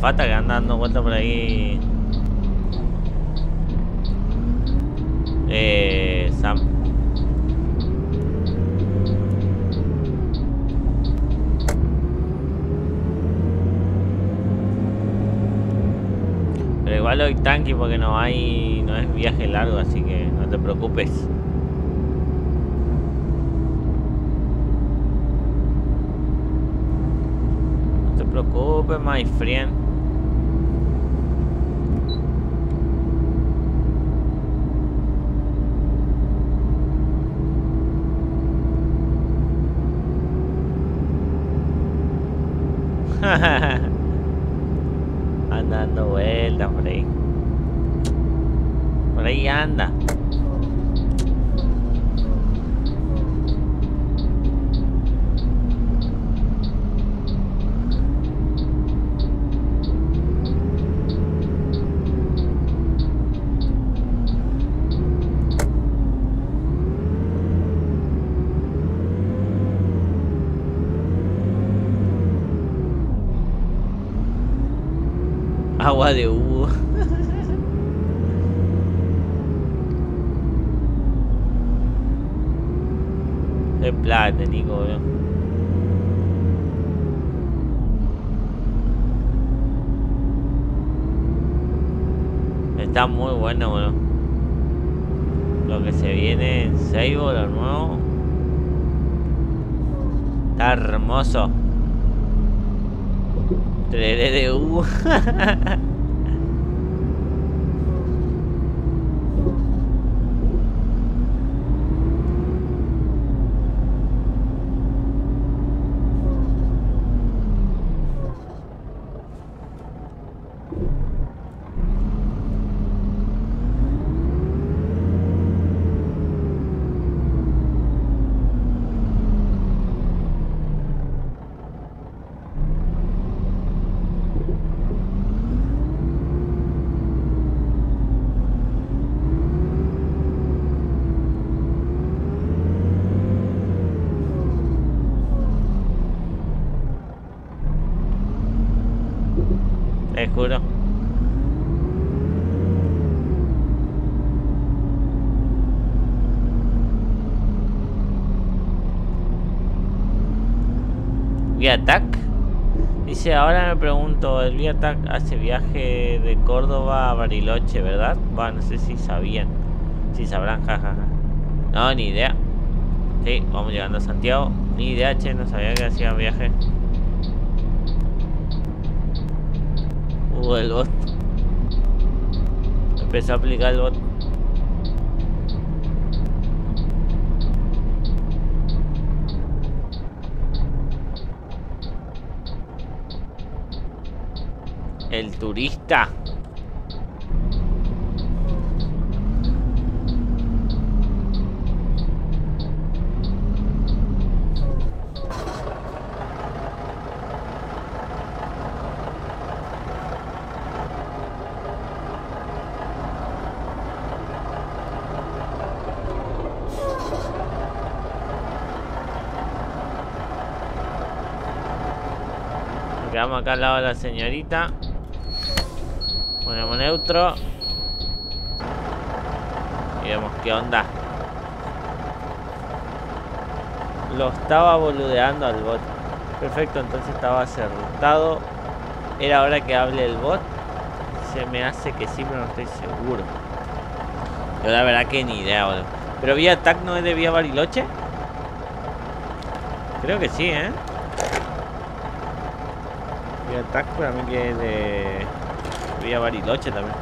Hay una zafata que anda dando vueltas por ahí. Eh, Sam. Pero igual hoy tanque porque no hay, no es viaje largo, así que no te preocupes. No te preocupes, my friend. anda dando vueltas por ahí. Por ahí anda. Agua de Hugo. Es plata. Está muy bueno, bro. Lo que se viene en Seibo, lo nuevo. Está hermoso. Treré de Hugo. hace viaje de Córdoba a Bariloche, ¿verdad? Bueno, no sé si sabían. Si sabrán, jajaja. No, ni idea. Sí, vamos llegando a Santiago. Ni idea, che, no sabía que hacían viaje. Uh, el bot. Empezó a aplicar el bot. El turista. Quedamos acá al lado de la señorita. Ponemos neutro. Y vemos qué onda. Lo estaba boludeando al bot. Perfecto, entonces estaba acertado. Era hora que hable el bot. Se me hace que sí, pero no estoy seguro. Yo la verdad que ni idea, boludo. Pero vía TAC no es de vía Bariloche. Creo que sí, ¿eh? Vía TAC para mí que es de vía Bariloche también.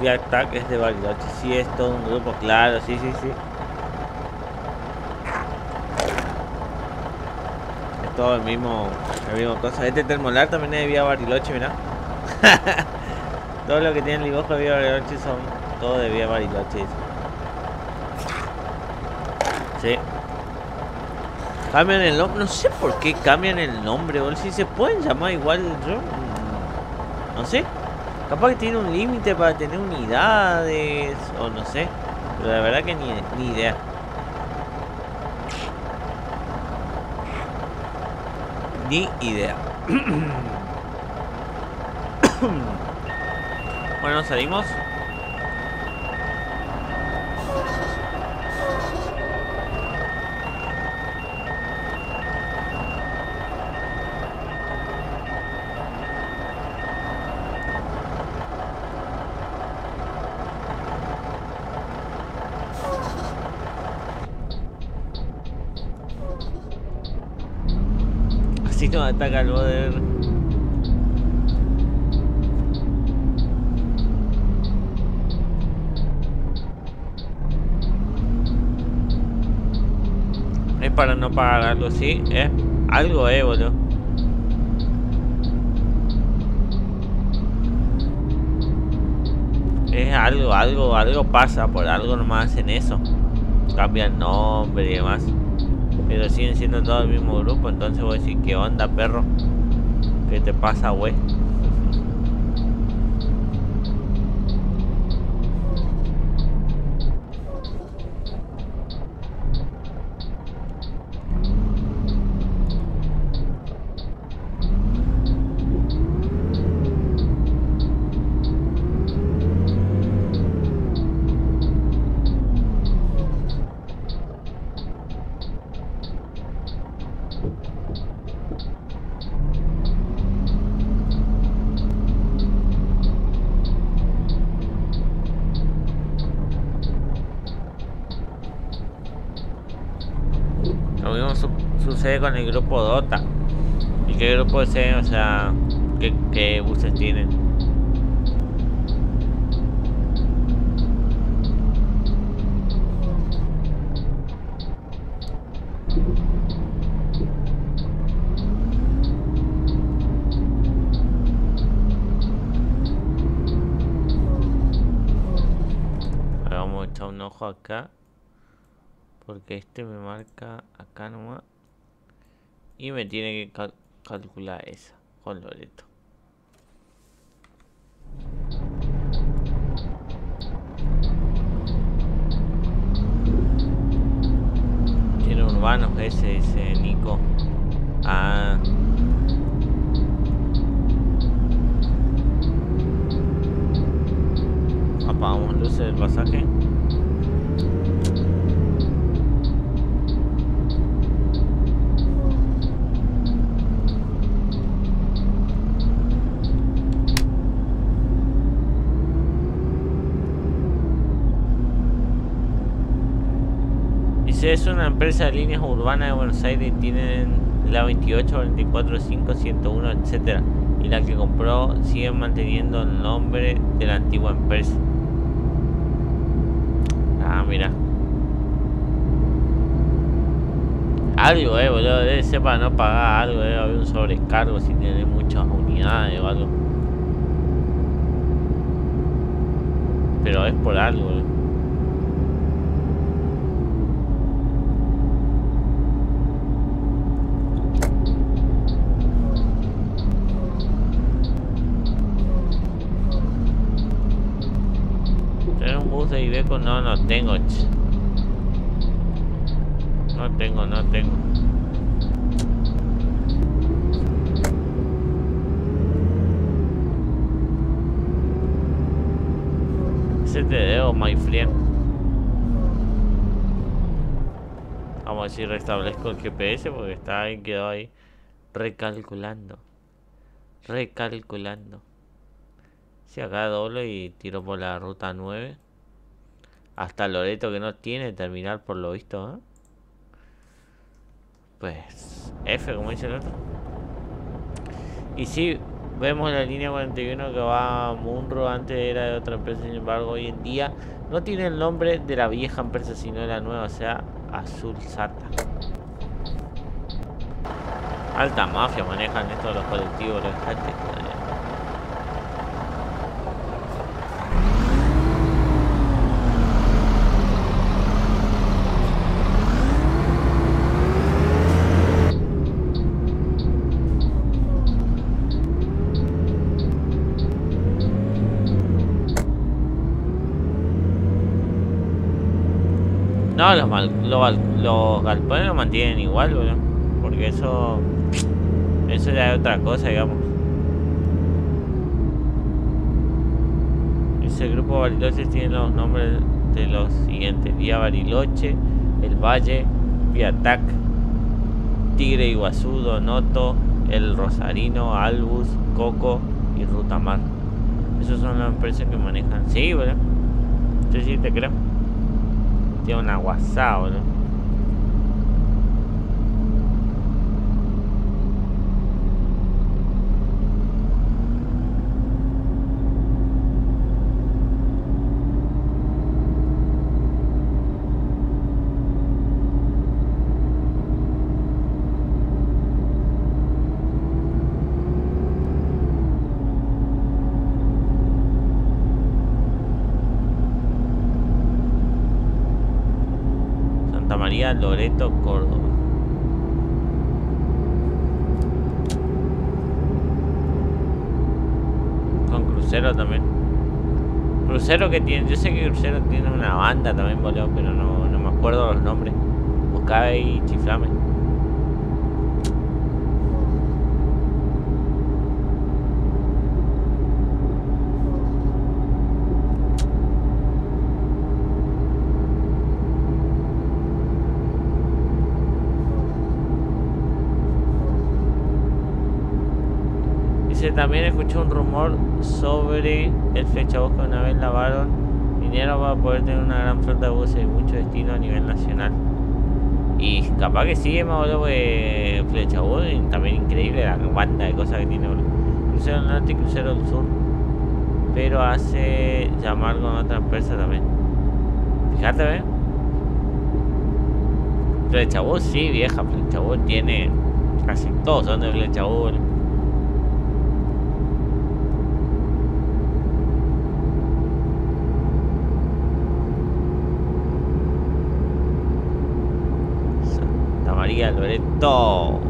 Vía TAC es de Bariloche, sí es todo un grupo, claro, sí, sí, sí. Es todo el mismo, el mismo cosa. Este termolar también es de vía Bariloche, mirá. todo lo que tiene el dibujo de vía Bariloche son todo de vía Bariloche. Sí. Cambian el nombre, no sé por qué cambian el nombre, o si se pueden llamar igual yo. mm, No sé. Capaz que tiene un límite para tener unidades, o no sé. Pero la verdad que ni, ni idea. Ni idea. bueno, salimos. Así nos Es para no pagar algo así, ¿eh? Algo, eh, boludo. Es algo, algo, algo pasa, por algo nomás hacen eso. Cambian nombre y demás. Pero siguen siendo todo el mismo grupo, entonces voy a decir, ¿qué onda, perro? ¿Qué te pasa, güey? Con el grupo Dota. ¿Y qué grupo ese? O sea, ¿qué, qué buses tienen? Ahora vamos a echar un ojo acá. Porque este me marca acá nomás. Y me tiene que cal calcular esa con Loreto. Tiene urbanos ese, ese Nico. Ah. Apagamos luces del pasaje. Es una empresa de líneas urbanas de Buenos Aires y tienen la 28, 24, 5, 101, etc. Y la que compró sigue manteniendo el nombre de la antigua empresa. Ah, mira. Algo, eh, boludo. Debe ser para no pagar algo, debe haber un sobrecargo si tiene muchas unidades o algo. Pero es por algo, boludo. ¿Tener un bus de Ibeco? No, no tengo. No tengo, no tengo. Ese te debo, my friend. Vamos a ver si restablezco el GPS porque está ahí, quedó ahí recalculando. Recalculando. Si acá doblo y tiro por la ruta 9. Hasta Loreto que no tiene terminal por lo visto, ¿eh? Pues F como dice el otro. Y si vemos la línea 41 que va a Munro, antes era de otra empresa, sin embargo hoy en día no tiene el nombre de la vieja empresa sino de la nueva, o sea, Azul Sata. Alta mafia manejan esto los colectivos, los cantes, joder. No, los, mal- lo gal- los galpones lo mantienen igual, boludo. Porque eso. Eso ya es otra cosa, digamos. Ese grupo Bariloche tiene los nombres de los siguientes: Vía Bariloche, El Valle, Vía TAC, Tigre Iguazú, Donoto, El Rosarino, Albus, Coco y Ruta Mar. Esas son las empresas que manejan. Sí, boludo. Sí, sí, te creo. Tiene una WhatsApp, boludo. Santa María, Loreto, Córdoba. Con crucero también. Crucero que tiene, yo sé que Crucero tiene una banda también, boludo, pero no, no me acuerdo los nombres. Buscá ahí chiflame. También escuché un rumor sobre el flechabús que una vez lavaron dinero para poder tener una gran flota de buses y mucho destino a nivel nacional. Y capaz que sí, más boludo, porque flechabús y también increíble la banda de cosas que tiene, boludo. Crucero Norte y Crucero del Sur. Pero hace llamar con otra empresa también. Fíjate, ¿ves? Flechabús sí, vieja, Flechabús tiene... Casi todos son de Flechabús, boludo. 到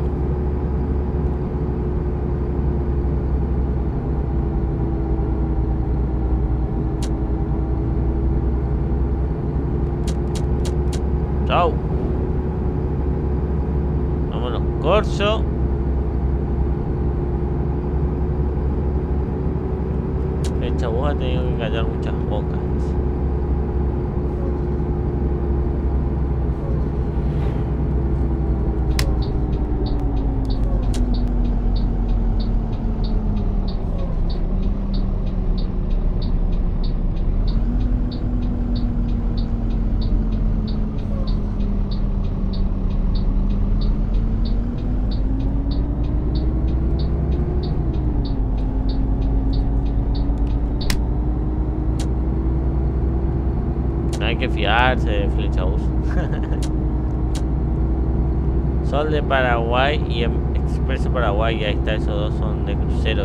Sol de Paraguay y em- Expreso Paraguay, ahí está, esos dos son de crucero.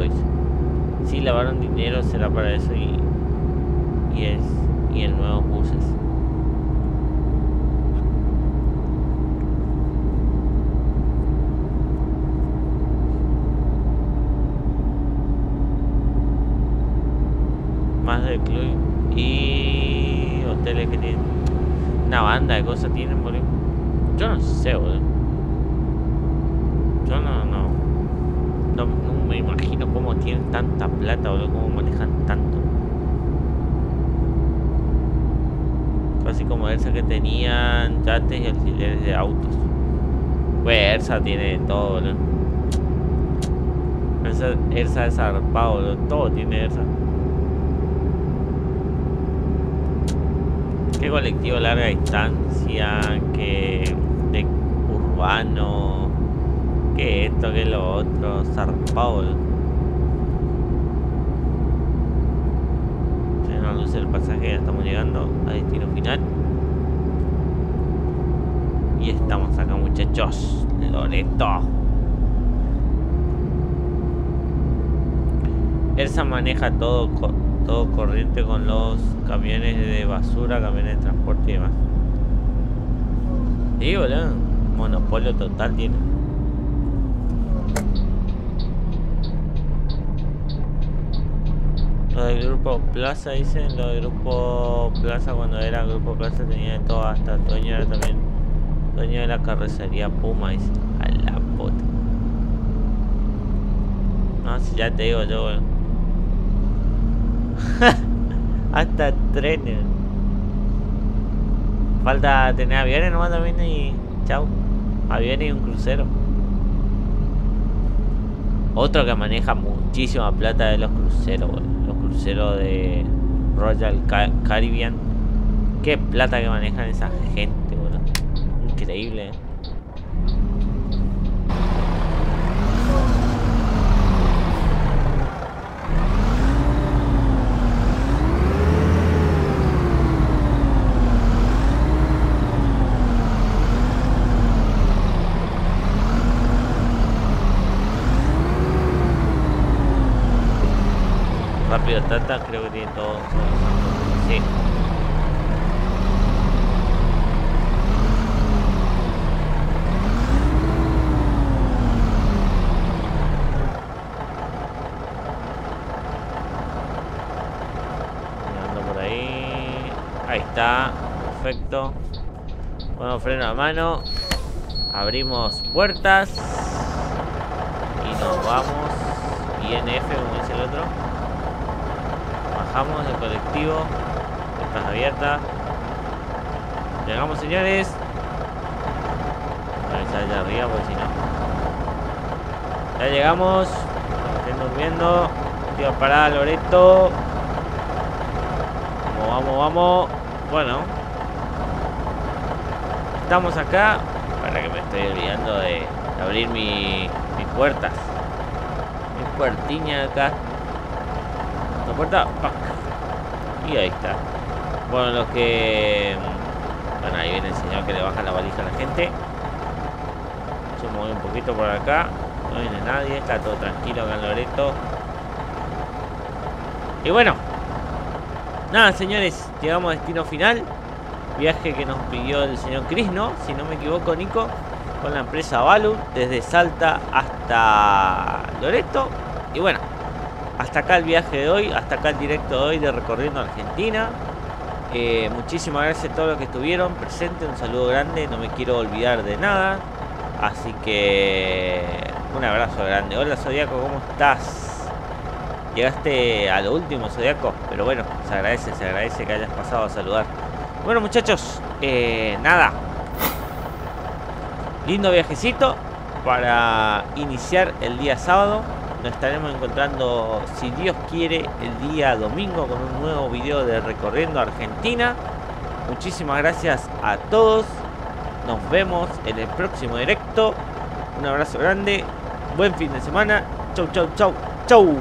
Sí, lavaron dinero, será para eso y. Y es. Y en nuevos buses. Más de club y hoteles que tienen. Una cosas tienen, boludo. Yo no sé, boludo. Yo no, no, no. No me imagino cómo tienen tanta plata, boludo. Cómo manejan tanto. Casi como Elsa que tenían yates y alquileres de autos. Pues Elsa tiene todo, boludo. Elsa, Elsa es zarpado, boludo. Todo tiene Elsa. ¿Qué colectivo larga distancia? ¿Qué de urbano? ¿Qué esto? ¿Qué lo otro? Zarpado. boludo. Se nos luce el pasaje, ya estamos llegando a destino final. Y estamos acá muchachos. Loreto. Elsa maneja todo, co- todo corriente con los camiones de basura, camiones de transporte y demás. Sí, boludo. Monopolio total tiene. Lo del grupo Plaza dicen, lo del grupo Plaza cuando era grupo Plaza tenía de todo, hasta dueño era también dueño de la carrocería Puma, dice. A la puta. No, si ya te digo yo, weón. Hasta trenes. Falta tener aviones nomás también y chao. Aviones y un crucero. Otro que maneja muchísima plata de los cruceros. Los cruceros de Royal Ca- Caribbean. Qué plata que manejan esa gente, boludo. Increíble. eh. Rápido Tata creo que tiene todo. Sí. Ahí. Ahí está. Perfecto. Bueno, freno a mano. Abrimos puertas. Y nos vamos. Bien F, como dice el otro. Bajamos del colectivo. Puertas abiertas. Llegamos, señores. Allá arriba porque si no. Ya llegamos. Estén durmiendo. Tío, parada, Loreto. Vamos, vamos, vamos. Bueno. Estamos acá. Para que me estoy olvidando de, de abrir mi, mis puertas. Mis puertiñas acá. Y ahí está. Bueno, los que. mm, Bueno, ahí viene el señor que le baja la valija a la gente. Yo me voy un poquito por acá. No viene nadie. Está todo tranquilo acá en Loreto. Y bueno. Nada, señores. Llegamos a destino final. Viaje que nos pidió el señor Chris, ¿no? Si no me equivoco, Nico. Con la empresa Valu. Desde Salta hasta Loreto. Y bueno hasta acá el viaje de hoy, hasta acá el directo de hoy de Recorriendo Argentina. Eh, muchísimas gracias a todos los que estuvieron presentes, un saludo grande, no me quiero olvidar de nada. Así que un abrazo grande. Hola Zodiaco, ¿cómo estás? Llegaste a lo último, Zodiaco, pero bueno, se agradece, se agradece que hayas pasado a saludar. Bueno muchachos, eh, nada. Lindo viajecito para iniciar el día sábado nos estaremos encontrando, si Dios quiere, el día domingo con un nuevo video de Recorriendo Argentina. Muchísimas gracias a todos. Nos vemos en el próximo directo. Un abrazo grande. Buen fin de semana. Chau, chau, chau, chau.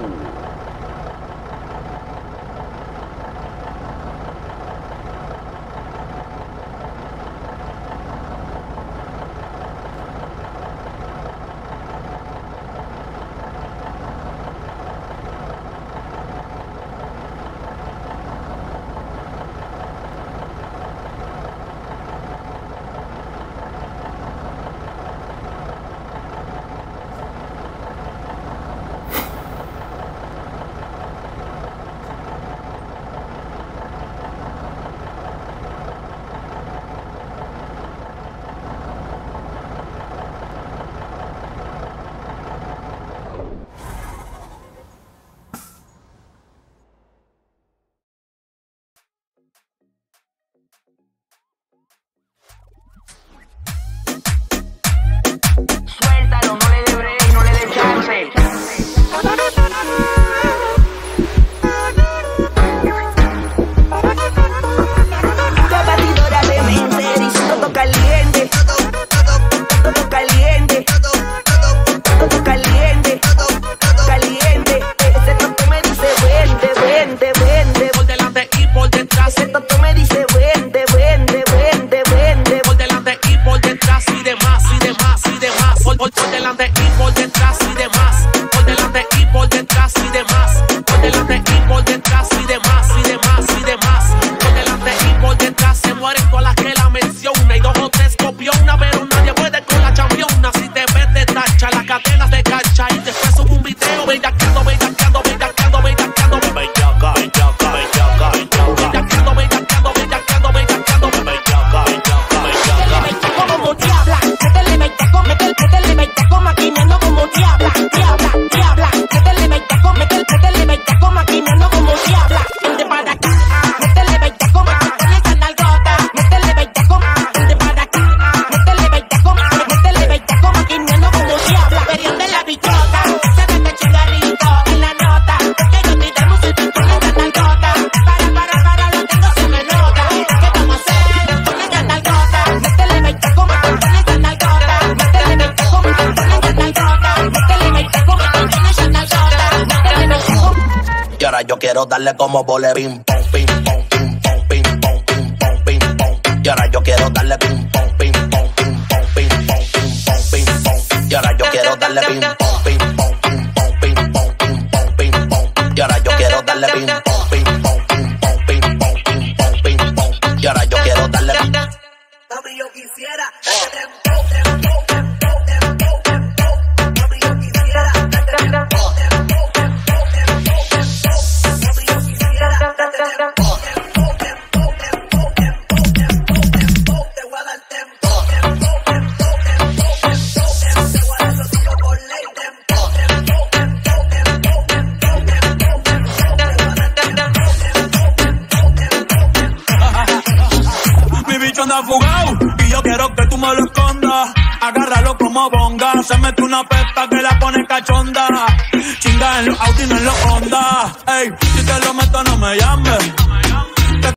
mambo le pimpa.